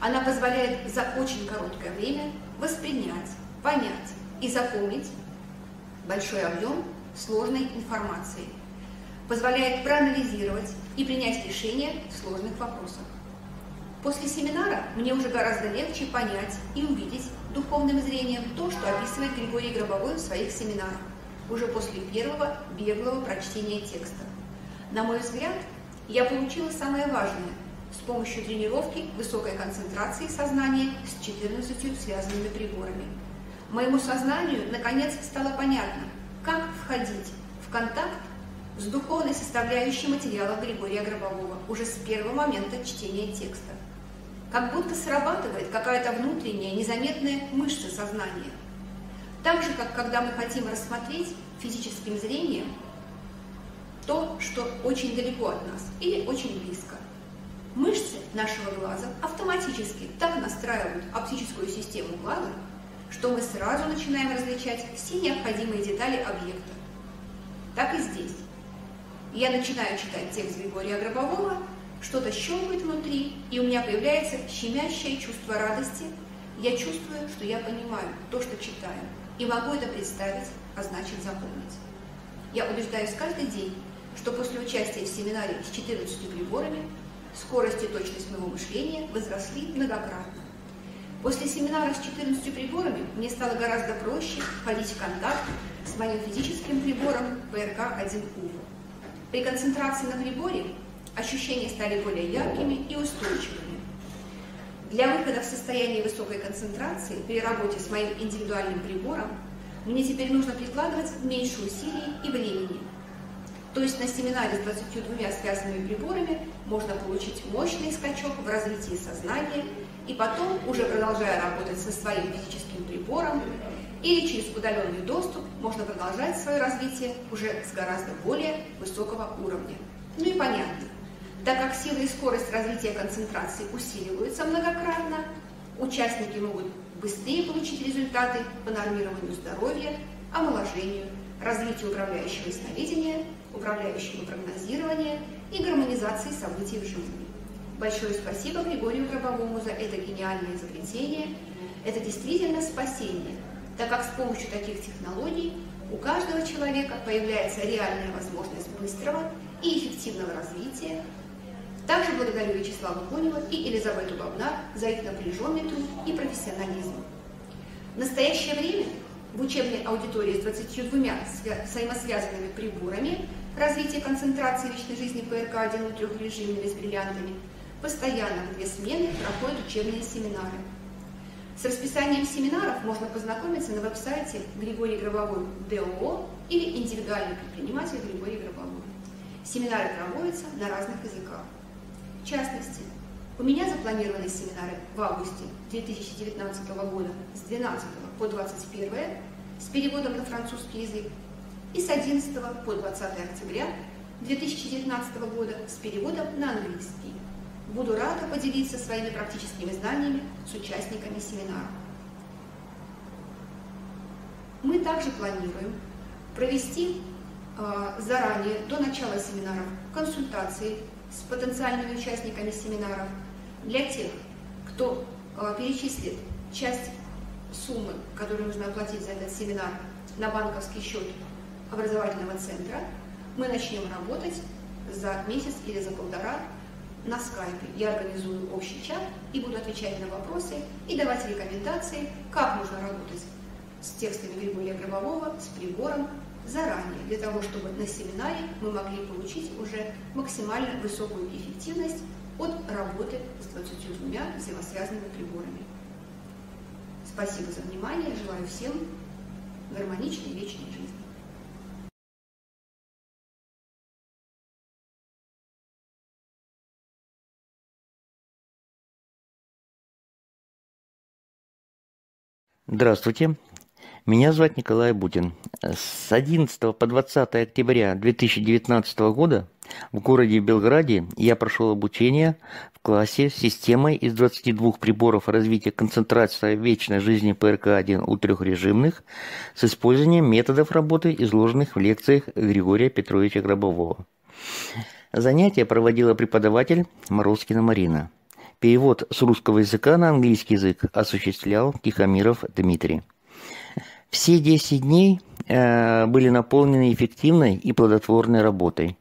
Она позволяет за очень короткое время воспринять, понять и запомнить большой объем сложной информации, позволяет проанализировать и принять решение в сложных вопросах. После семинара мне уже гораздо легче понять и увидеть духовным зрением то, что описывает Григорий Гробовой в своих семинарах, уже после первого беглого прочтения текста. На мой взгляд, я получила самое важное с помощью тренировки высокой концентрации сознания с 14 связанными приборами. Моему сознанию, наконец, стало понятно, как входить в контакт с духовной составляющей материала Григория Гробового уже с первого момента чтения текста. Как будто срабатывает какая-то внутренняя незаметная мышца сознания. Так же, как когда мы хотим рассмотреть физическим зрением то, что очень далеко от нас или очень близко. Мышцы нашего глаза автоматически так настраивают оптическую систему глаза, что мы сразу начинаем различать все необходимые детали объекта. Так и здесь. Я начинаю читать текст Григория Гробового, что-то щелкает внутри, и у меня появляется щемящее чувство радости. Я чувствую, что я понимаю то, что читаю, и могу это представить, а значит запомнить. Я убеждаюсь каждый день, что после участия в семинаре с 14 приборами скорость и точность моего мышления возросли многократно. После семинара с 14 приборами мне стало гораздо проще входить в контакт с моим физическим прибором ПРК-1У. При концентрации на приборе ощущения стали более яркими и устойчивыми. Для выхода в состояние высокой концентрации при работе с моим индивидуальным прибором мне теперь нужно прикладывать меньше усилий и времени. То есть на семинаре с 22 связанными приборами можно получить мощный скачок в развитии сознания и потом, уже продолжая работать со своим физическим прибором или через удаленный доступ, можно продолжать свое развитие уже с гораздо более высокого уровня. Ну и понятно, так как сила и скорость развития концентрации усиливаются многократно, участники могут быстрее получить результаты по нормированию здоровья, омоложению, развитию управляющего сновидения, управляющего прогнозирования и гармонизации событий в жизни. Большое спасибо Григорию Гробовому за это гениальное изобретение. Это действительно спасение, так как с помощью таких технологий у каждого человека появляется реальная возможность быстрого и эффективного развития, также благодарю Вячеславу Конева и Елизавету Бабнар за их напряженный труд и профессионализм. В настоящее время в учебной аудитории с 22 взаимосвязанными приборами развития концентрации личной жизни ПРК-1 трех режимами с бриллиантами постоянно в две смены проходят учебные семинары. С расписанием семинаров можно познакомиться на веб-сайте Григорий Гробовой ДОО или индивидуальный предприниматель Григорий Гробовой. Семинары проводятся на разных языках. В частности, у меня запланированы семинары в августе 2019 года с 12 по 21 с переводом на французский язык и с 11 по 20 октября 2019 года с переводом на английский. Буду рада поделиться своими практическими знаниями с участниками семинара. Мы также планируем провести э, заранее, до начала семинаров, консультации с потенциальными участниками семинаров. Для тех, кто э, перечислит часть суммы, которую нужно оплатить за этот семинар на банковский счет образовательного центра, мы начнем работать за месяц или за полтора на скайпе. Я организую общий чат и буду отвечать на вопросы и давать рекомендации, как нужно работать с текстами Григория Гробового, с прибором заранее, для того, чтобы на семинаре мы могли получить уже максимально высокую эффективность от работы с 22 взаимосвязанными приборами. Спасибо за внимание, желаю всем гармоничной вечной жизни. Здравствуйте, меня зовут Николай Бутин. С 11 по 20 октября 2019 года в городе Белграде я прошел обучение в классе с системой из 22 приборов развития концентрации вечной жизни ПРК-1 у трехрежимных с использованием методов работы, изложенных в лекциях Григория Петровича Гробового. Занятие проводила преподаватель Морозкина Марина – Перевод с русского языка на английский язык осуществлял Тихомиров Дмитрий. Все 10 дней э, были наполнены эффективной и плодотворной работой.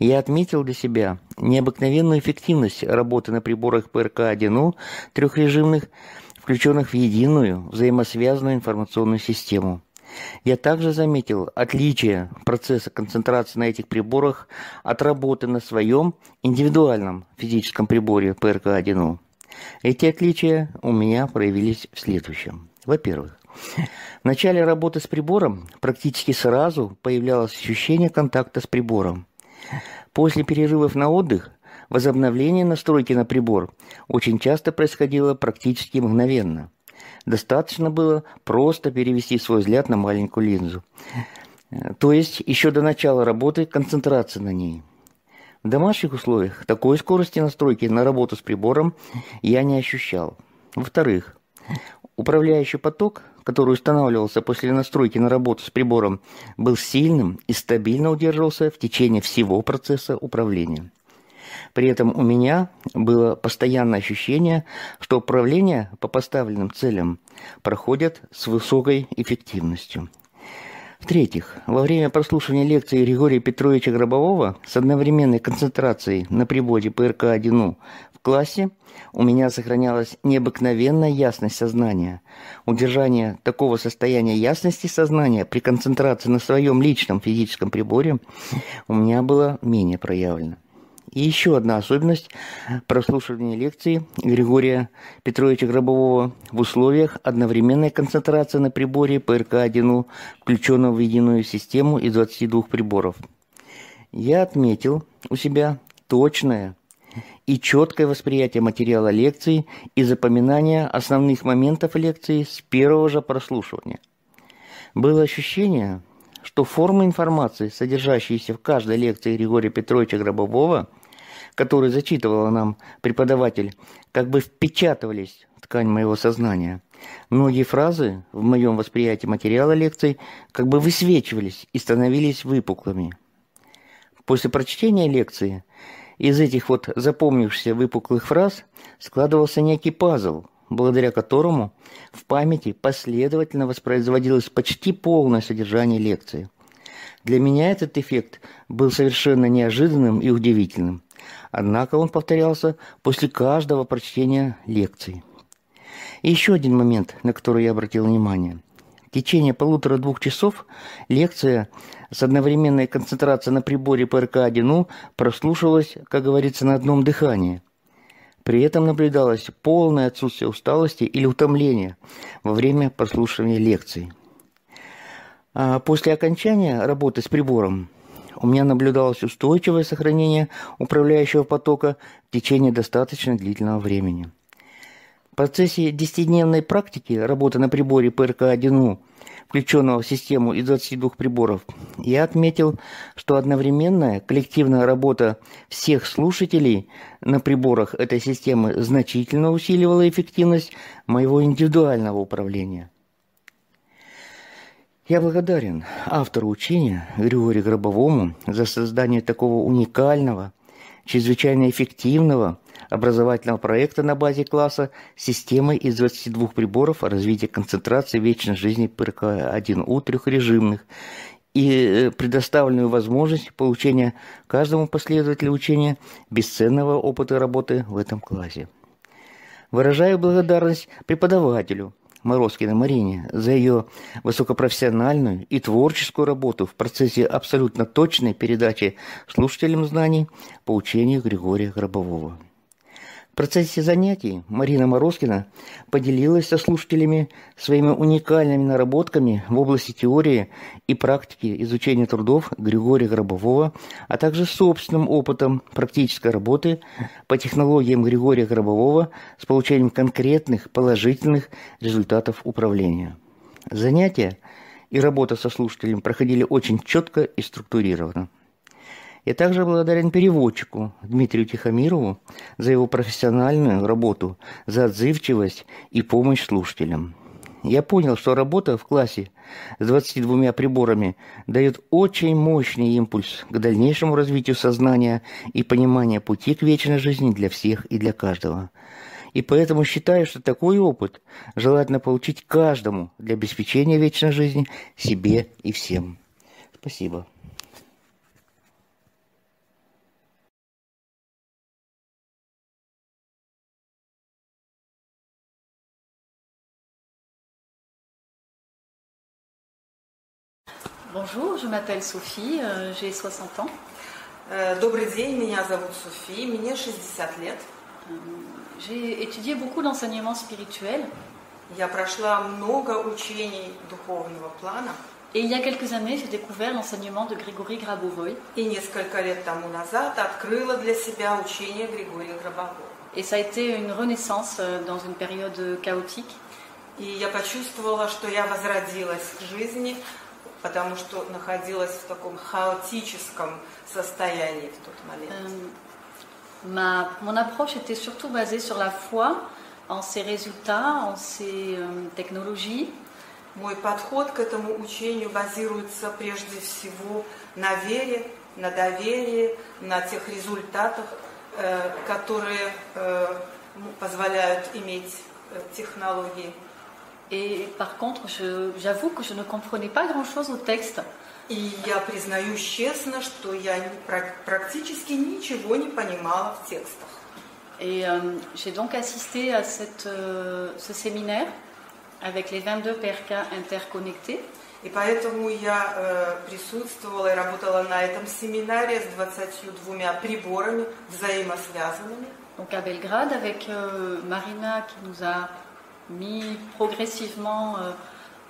Я отметил для себя необыкновенную эффективность работы на приборах ПРК-1У трехрежимных, включенных в единую взаимосвязанную информационную систему – я также заметил отличие процесса концентрации на этих приборах от работы на своем индивидуальном физическом приборе ПРК-1У. Эти отличия у меня проявились в следующем. Во-первых, в начале работы с прибором практически сразу появлялось ощущение контакта с прибором. После перерывов на отдых возобновление настройки на прибор очень часто происходило практически мгновенно – Достаточно было просто перевести свой взгляд на маленькую линзу. То есть еще до начала работы концентрация на ней. В домашних условиях такой скорости настройки на работу с прибором я не ощущал. Во-вторых, управляющий поток, который устанавливался после настройки на работу с прибором, был сильным и стабильно удерживался в течение всего процесса управления. При этом у меня было постоянное ощущение, что управление по поставленным целям проходит с высокой эффективностью. В-третьих, во время прослушивания лекции Григория Петровича Гробового с одновременной концентрацией на приборе ПРК-1 в классе у меня сохранялась необыкновенная ясность сознания. Удержание такого состояния ясности сознания при концентрации на своем личном физическом приборе у меня было менее проявлено. И еще одна особенность прослушивания лекции Григория Петровича Гробового в условиях одновременной концентрации на приборе ПРК-1, включенного в единую систему из 22 приборов. Я отметил у себя точное и четкое восприятие материала лекции и запоминание основных моментов лекции с первого же прослушивания. Было ощущение, что формы информации, содержащиеся в каждой лекции Григория Петровича Гробового, который зачитывала нам преподаватель, как бы впечатывались в ткань моего сознания. Многие фразы в моем восприятии материала лекций как бы высвечивались и становились выпуклыми. После прочтения лекции из этих вот запомнившихся выпуклых фраз складывался некий пазл, благодаря которому в памяти последовательно воспроизводилось почти полное содержание лекции. Для меня этот эффект был совершенно неожиданным и удивительным. Однако он повторялся после каждого прочтения лекций. И еще один момент, на который я обратил внимание. В течение полутора-двух часов лекция с одновременной концентрацией на приборе ПРК-1 прослушивалась, как говорится, на одном дыхании. При этом наблюдалось полное отсутствие усталости или утомления во время прослушивания лекций. А после окончания работы с прибором у меня наблюдалось устойчивое сохранение управляющего потока в течение достаточно длительного времени. В процессе десятидневной практики работы на приборе ПРК-1У, включенного в систему из 22 приборов, я отметил, что одновременная коллективная работа всех слушателей на приборах этой системы значительно усиливала эффективность моего индивидуального управления – я благодарен автору учения Григорию Гробовому за создание такого уникального, чрезвычайно эффективного образовательного проекта на базе класса системы из 22 приборов развития концентрации вечной жизни ПРК-1У трехрежимных и э, предоставленную возможность получения каждому последователю учения бесценного опыта работы в этом классе. Выражаю благодарность преподавателю Морозкиной Марине за ее высокопрофессиональную и творческую работу в процессе абсолютно точной передачи слушателям знаний по учению Григория Гробового процессе занятий Марина Морозкина поделилась со слушателями своими уникальными наработками в области теории и практики изучения трудов Григория Гробового, а также собственным опытом практической работы по технологиям Григория Гробового с получением конкретных положительных результатов управления. Занятия и работа со слушателем проходили очень четко и структурированно. Я также благодарен переводчику Дмитрию Тихомирову за его профессиональную работу, за отзывчивость и помощь слушателям. Я понял, что работа в классе с 22 приборами дает очень мощный импульс к дальнейшему развитию сознания и понимания пути к вечной жизни для всех и для каждого. И поэтому считаю, что такой опыт желательно получить каждому для обеспечения вечной жизни себе и всем. Спасибо. Bonjour, je m'appelle Sophie, euh, j'ai 60 ans. Э, добрый день, меня зовут София, мне 60 лет. Euh, J'ai étudié beaucoup l'enseignement spirituel Я прошла много учений духовного плана. et il y a quelques années, j'ai découvert l'enseignement de Grégory Grabovoy. И несколько лет тому назад открыла для себя учение Григория Гробового. Et ça a été une renaissance euh, dans une période chaotique. И я почувствовала, что я возродилась к жизни, потому что находилась в таком хаотическом состоянии в тот момент. Euh, ma, mon approche était surtout basée sur la foi, en ses résultats, en ses euh, technologies. Мой подход к этому учению базируется прежде всего на вере, на доверии, на тех результатах, э, которые э, позволяют иметь э, технологии. Et par contre, je- j'avoue que je ne comprenais pas grand-chose au texte. И я признаюсь честно, что я не- пра- практически ничего не понимала в текстах. Et euh, j'ai donc assisté à cette, euh, ce séminaire avec les 22 PRK interconnectés. И поэтому я э, присутствовала и работала на этом семинаре с 22 приборами взаимосвязанными. Donc à Belgrade avec euh, Marina qui nous a mis progressivement euh,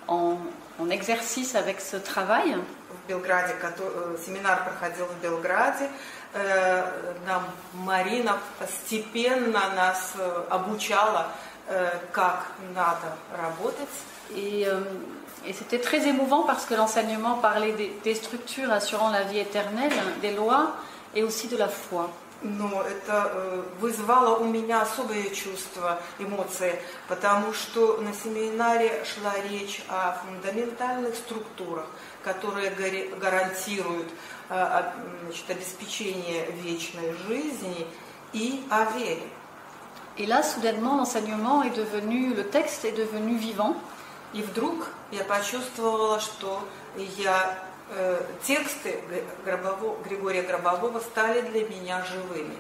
en, en exercice avec ce travail. В Белграде, кото- э, семинар проходил в Белграде. Э, Нам Марина постепенно нас э, обучала, э, как надо работать. Et, euh, et c'était très émouvant parce que l'enseignement parlait des, des structures assurant la vie éternelle, des lois et aussi de la foi. Но это э, вызвало у меня особые чувства, эмоции, потому что на семинаре шла речь о фундаментальных структурах, которые гарантируют э, значит, обеспечение вечной жизни и о вере. Et là, soudainement, l'enseignement est devenu, le texte est devenu vivant. И вдруг я почувствовала, что я, тексты Г- Гробово- Григория Гробового стали для меня живыми.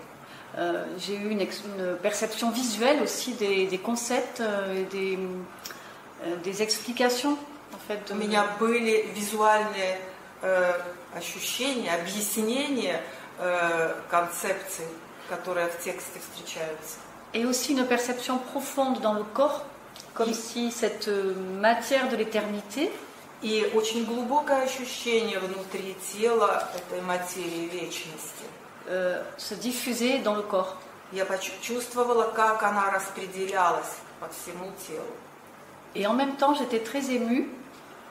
Euh, J'ai eu une, ex- une perception visuelle aussi des, des concepts euh, et des, euh, des explications. En fait, У de- меня были визуальные э, ощущения, объяснения э, концепций, которые в тексте встречаются. Et aussi une perception profonde dans le corps, comme si cette euh, matière de l'éternité И очень глубокое ощущение внутри тела этой материи вечности. euh, se diffusait dans le corps. Я почувствовала, как она распределялась по всему телу. Et en même temps, j'étais très émue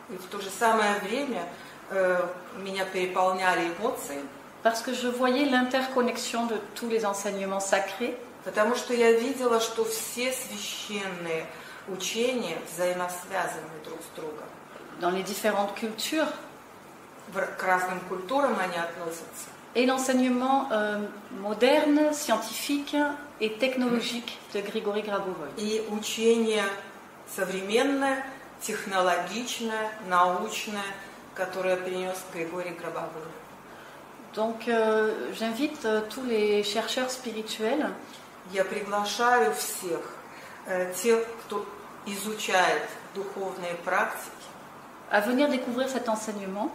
И в то же самое время э, меня переполняли эмоции, parce que je voyais l'interconnexion de tous les enseignements sacrés потому что я видела, что все священные учения взаимосвязаны друг с другом. Dans les différentes cultures. К разным культурам они относятся. et l'enseignement euh, moderne, scientifique et technologique de Grigory Grabovoi. И учение современное, технологичное, научное, которое принес Григорий Гробовой. Donc euh, j'invite euh, tous les chercheurs spirituels Я приглашаю всех, э, тех, кто изучает духовные практики, à venir découvrir cet enseignement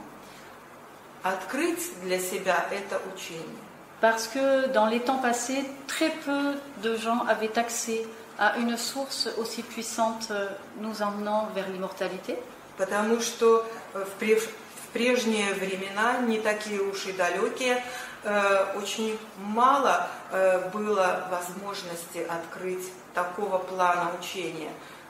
открыть для себя это учение. parce que dans les temps passés, très peu de gens avaient accès à une source aussi puissante euh, nous emmenant vers l'immortalité. Потому что э, в, прев- в прежние времена, не такие уж и далекие, э, очень мало э, было возможности открыть такого плана учения э.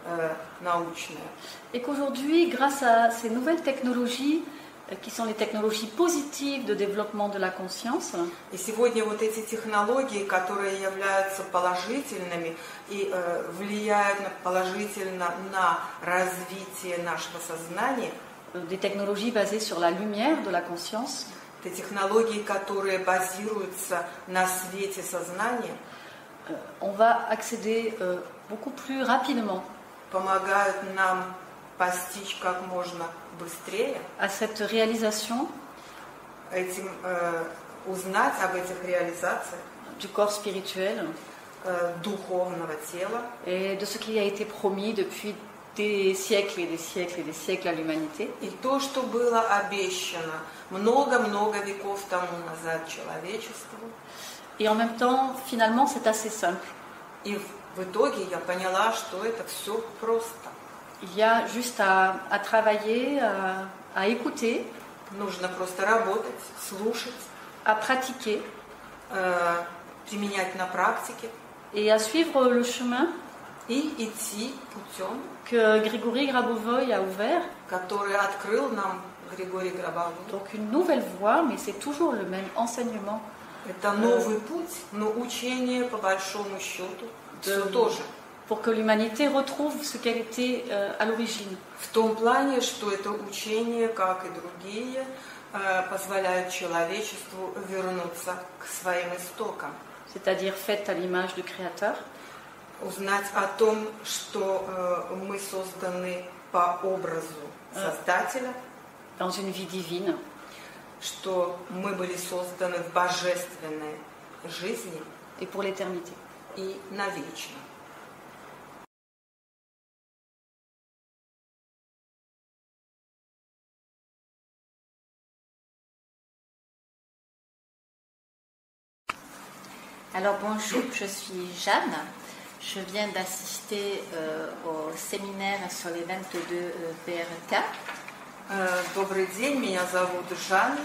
Et qu'aujourd'hui, grâce à ces nouvelles technologies, euh, qui sont les technologies positives de développement de la conscience, И сегодня вот эти технологии, которые являются положительными и э, влияют на- положительно на развитие нашего сознания, euh, des technologies basées sur la lumière de la conscience, это технологии, которые базируются на свете сознания, euh, on va accéder euh, beaucoup plus rapidement помогают нам постичь как можно быстрее à cette réalisation этим, э, узнать об этих реализациях du corps spirituel э, духовного тела et de ce qui a été promis depuis des siècles et des siècles et des siècles à l'humanité. и то, что было обещано много-много веков тому назад человечеству. Et en même temps, finalement, c'est assez simple. И в в итоге я поняла, что это все просто. Il y a juste à, à travailler, à, à écouter, Нужно просто работать, слушать, à pratiquer э, применять на практике et à suivre le chemin и идти путем, que Grigory Grabovoy a ouvert. который открыл нам Григорий Гробовой. Donc une nouvelle voie, mais c'est toujours le même enseignement. Это новый путь, но учение по большому счету же. Pour que l'humanité retrouve ce qu'elle était euh, à l'origine. В том плане, что это учение, как и другие, э, позволяют человечеству вернуться к своим истокам. c'est-à-dire faite à l'image du Créateur, Узнать о том, что э, мы созданы по образу Создателя, dans une vie divine, что мы были созданы в божественной жизни et pour l'éternité. и навечно. Alors bonjour, je suis Jeanne. Je viens d'assister euh, au séminaire sur les 22 euh, PRK. Э, Добрый день, меня зовут Жанна,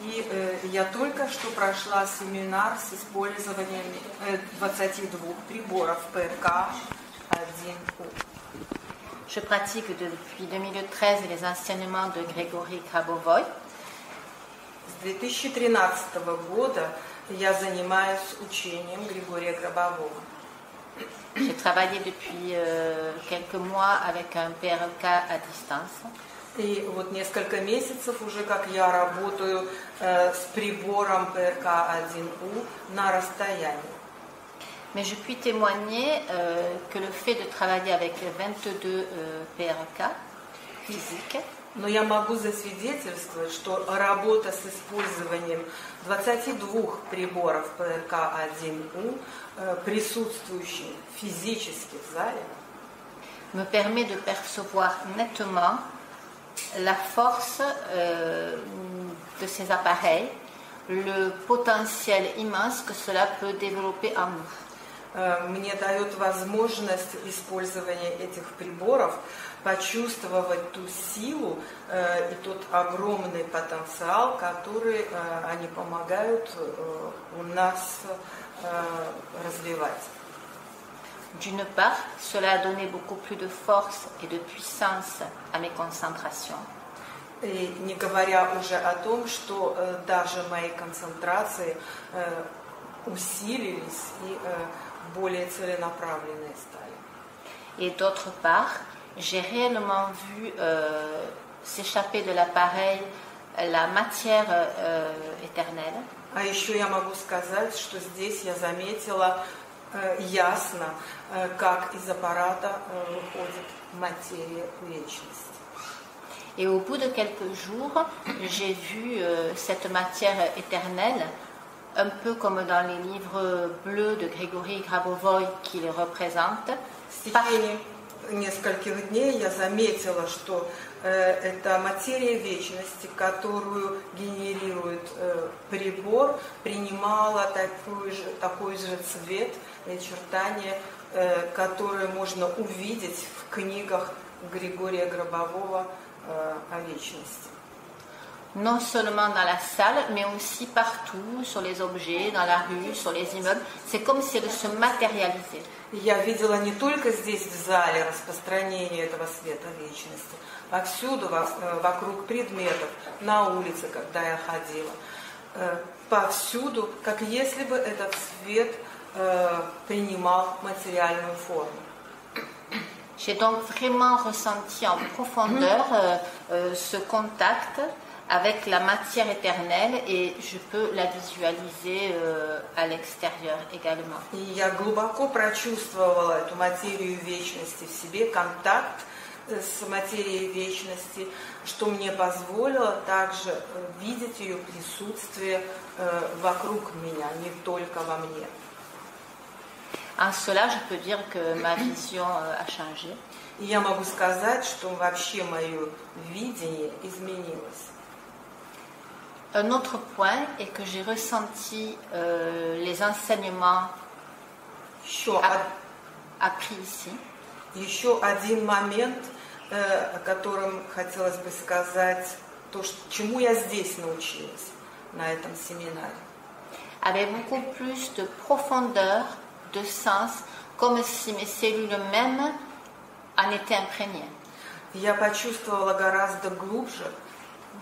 И э, я только что прошла семинар с использованием э, 22 приборов ПРК-1У. Je pratique depuis 2013 les enseignements de Grégory Krabovoy. С 2013 года я занимаюсь учением Григория Гробового. J'ai travaillé depuis euh, quelques mois avec un PRK à distance. И вот несколько месяцев уже как я работаю э, с прибором ПРК-1У на расстоянии. Mais je puis témoigner euh, que le fait de travailler avec 22 euh, PRK physiques Но я могу засвидетельствовать, что работа с использованием 22 приборов ПРК-1У, э, присутствующих физически в зале, me permet de percevoir nettement la force euh, de ces appareils, le potentiel immense que cela peut développer en nous. э, мне дает возможность использования этих приборов почувствовать ту силу э, и тот огромный потенциал, который э, они помогают э, у нас э, развивать. D'une part, cela a donné beaucoup plus de force et de puissance à mes concentrations. И не говоря уже о том, что э, даже мои концентрации э, усилились и э, более целенаправленные стали. Et d'autre part, j'ai réellement vu euh, s'échapper de l'appareil la matière euh, éternelle, А еще я могу сказать, что здесь я заметила э, ясно, э, как из аппарата э, выходит материя вечности. Et au bout de quelques jours, j'ai vu euh, cette matière éternelle, un peu comme dans les livres bleus de Grégory Grabovoi qui les représentent. В течение нескольких дней я заметила, что э, эта материя вечности, которую генерирует э, прибор, принимала такой же, такой же цвет и очертания, э, которые можно увидеть в книгах Григория Гробового о вечности. non seulement dans la salle, mais aussi partout, sur les objets, dans la rue, sur les immeubles. C'est comme si elle se matérialisait. Я видела не только здесь, в зале, распространение этого света вечности, повсюду, э, вокруг предметов, на улице, когда я ходила. Э, Повсюду, как если бы этот свет э, принимал материальную форму. J'ai donc vraiment ressenti en profondeur euh, euh, ce contact avec la matière éternelle et je peux la visualiser euh, à l'extérieur également. Я глубоко прочувствовала эту материю вечности в себе, контакт с материей вечности, что мне позволило также э, видеть ее присутствие э, вокруг меня, не только во мне. En cela, je peux dire que ma vision euh, a changé. И я могу сказать, что вообще мое видение изменилось. Un autre point est que j'ai ressenti euh, les enseignements Еще, од- appris ici. еще один момент, о котором хотелось бы сказать, то, ш- чему я здесь научилась на этом семинаре. avec beaucoup plus de profondeur, de sens, comme si mes cellules mêmes en étaient imprégnées. Я почувствовала гораздо глубже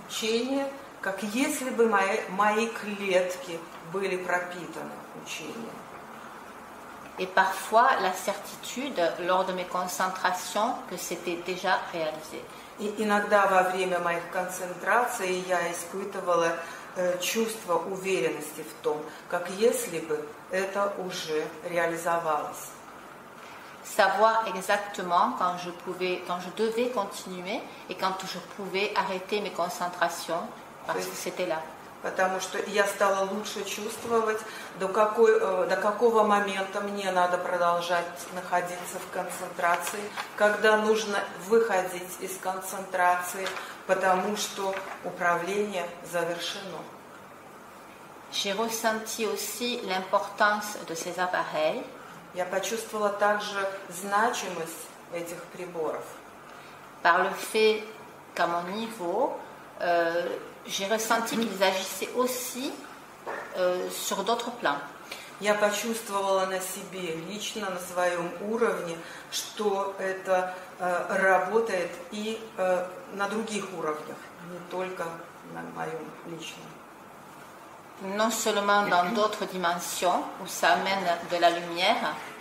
учение, как если бы мои, мои клетки были пропитаны учением. Et parfois la certitude lors de mes concentrations que c'était déjà réalisé. И иногда во время моих концентраций я испытывала э, чувство уверенности в том, как если бы это уже реализовалось. Savoir exactement quand je pouvais, quand je devais continuer et quand je pouvais arrêter mes concentrations parce que c'était là. Потому что я стала лучше чувствовать, до, какой, э, до какого момента мне надо продолжать находиться в концентрации, когда нужно выходить из концентрации, потому что управление завершено. J'ai ressenti aussi l'importance de ces appareils Я почувствовала также значимость этих приборов. par le fait qu'à mon niveau, euh, j'ai ressenti qu'ils agissaient aussi euh, sur d'autres plans. Я почувствовала на себе, лично на своем уровне, что это э, работает и э, на других уровнях, не только на моем личном. Non seulement dans d'autres dimensions où ça amène de la lumière, Э,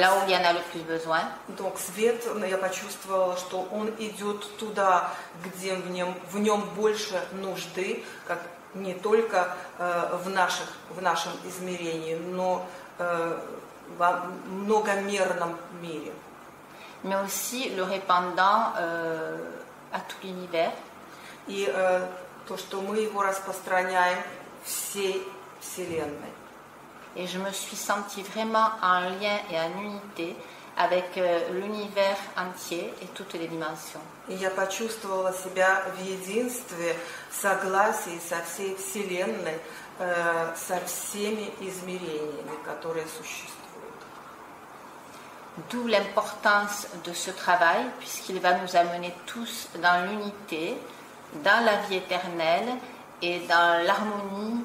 là où il y en a le plus besoin, Donc свет, я почувствовала, что он идет туда, где в нем, в нем больше нужды, как не только э, в, наших, в нашем измерении, но э, во многомерном мире. mais aussi le répandant euh, à tout l'univers. И э, то, что мы его распространяем всей Вселенной. Et je me suis sentie vraiment en lien et en unité avec euh, l'univers entier et toutes les dimensions. И я почувствовала себя в единстве, в согласии со всей Вселенной, э, со всеми измерениями, которые существуют. D'où l'importance de ce travail, puisqu'il va nous amener tous dans l'unité, dans la vie éternelle et dans l'harmonie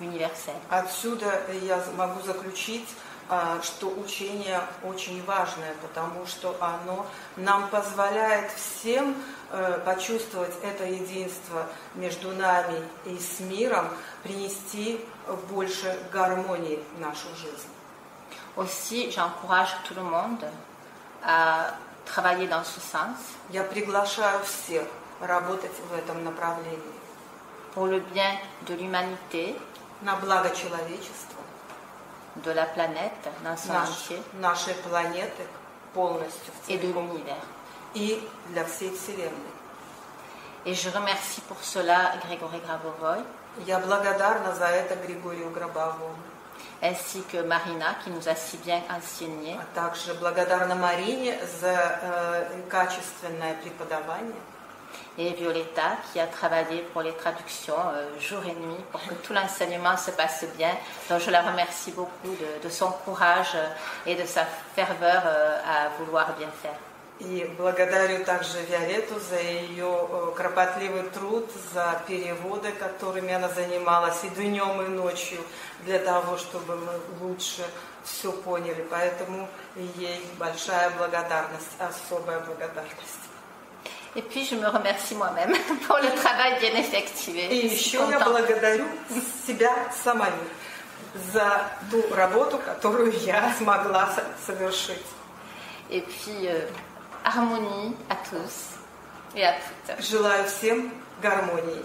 universelle. Отсюда я могу заключить, а, что учение очень важное, потому что оно нам позволяет всем э, почувствовать это единство между нами и с миром, принести больше гармонии в нашу жизнь. Aussi, j'encourage tout le monde à travailler dans ce sens Я приглашаю всех работать в этом направлении pour le bien de l'humanité, на благо человечества, de la planète dans son наш- entier. нашей планеты полностью et de целиком, l'univers. и для всей Вселенной. Et je remercie pour cela Grégory Grabovoi, Я благодарна за это Григорию Гробовому, ainsi que Marina qui nous a si bien enseigné, а также благодарна Марине за э, качественное преподавание, et Violetta qui a travaillé pour les traductions euh, jour et nuit pour que tout l'enseignement se passe bien. Donc je la remercie beaucoup de, de son courage euh, et de sa ferveur euh, à vouloir bien faire. И благодарю также Виолетту за ее э, кропотливый труд, за переводы, которыми она занималась и днем, и ночью, для того, чтобы мы лучше все поняли. Поэтому ей большая благодарность, особая благодарность. Et puis je me remercie moi-même pour le travail bien effectué. И еще я благодарю себя самой за ту работу, которую я смогла со- совершить. Et puis euh, harmonie à tous et à toutes. Желаю всем гармонии.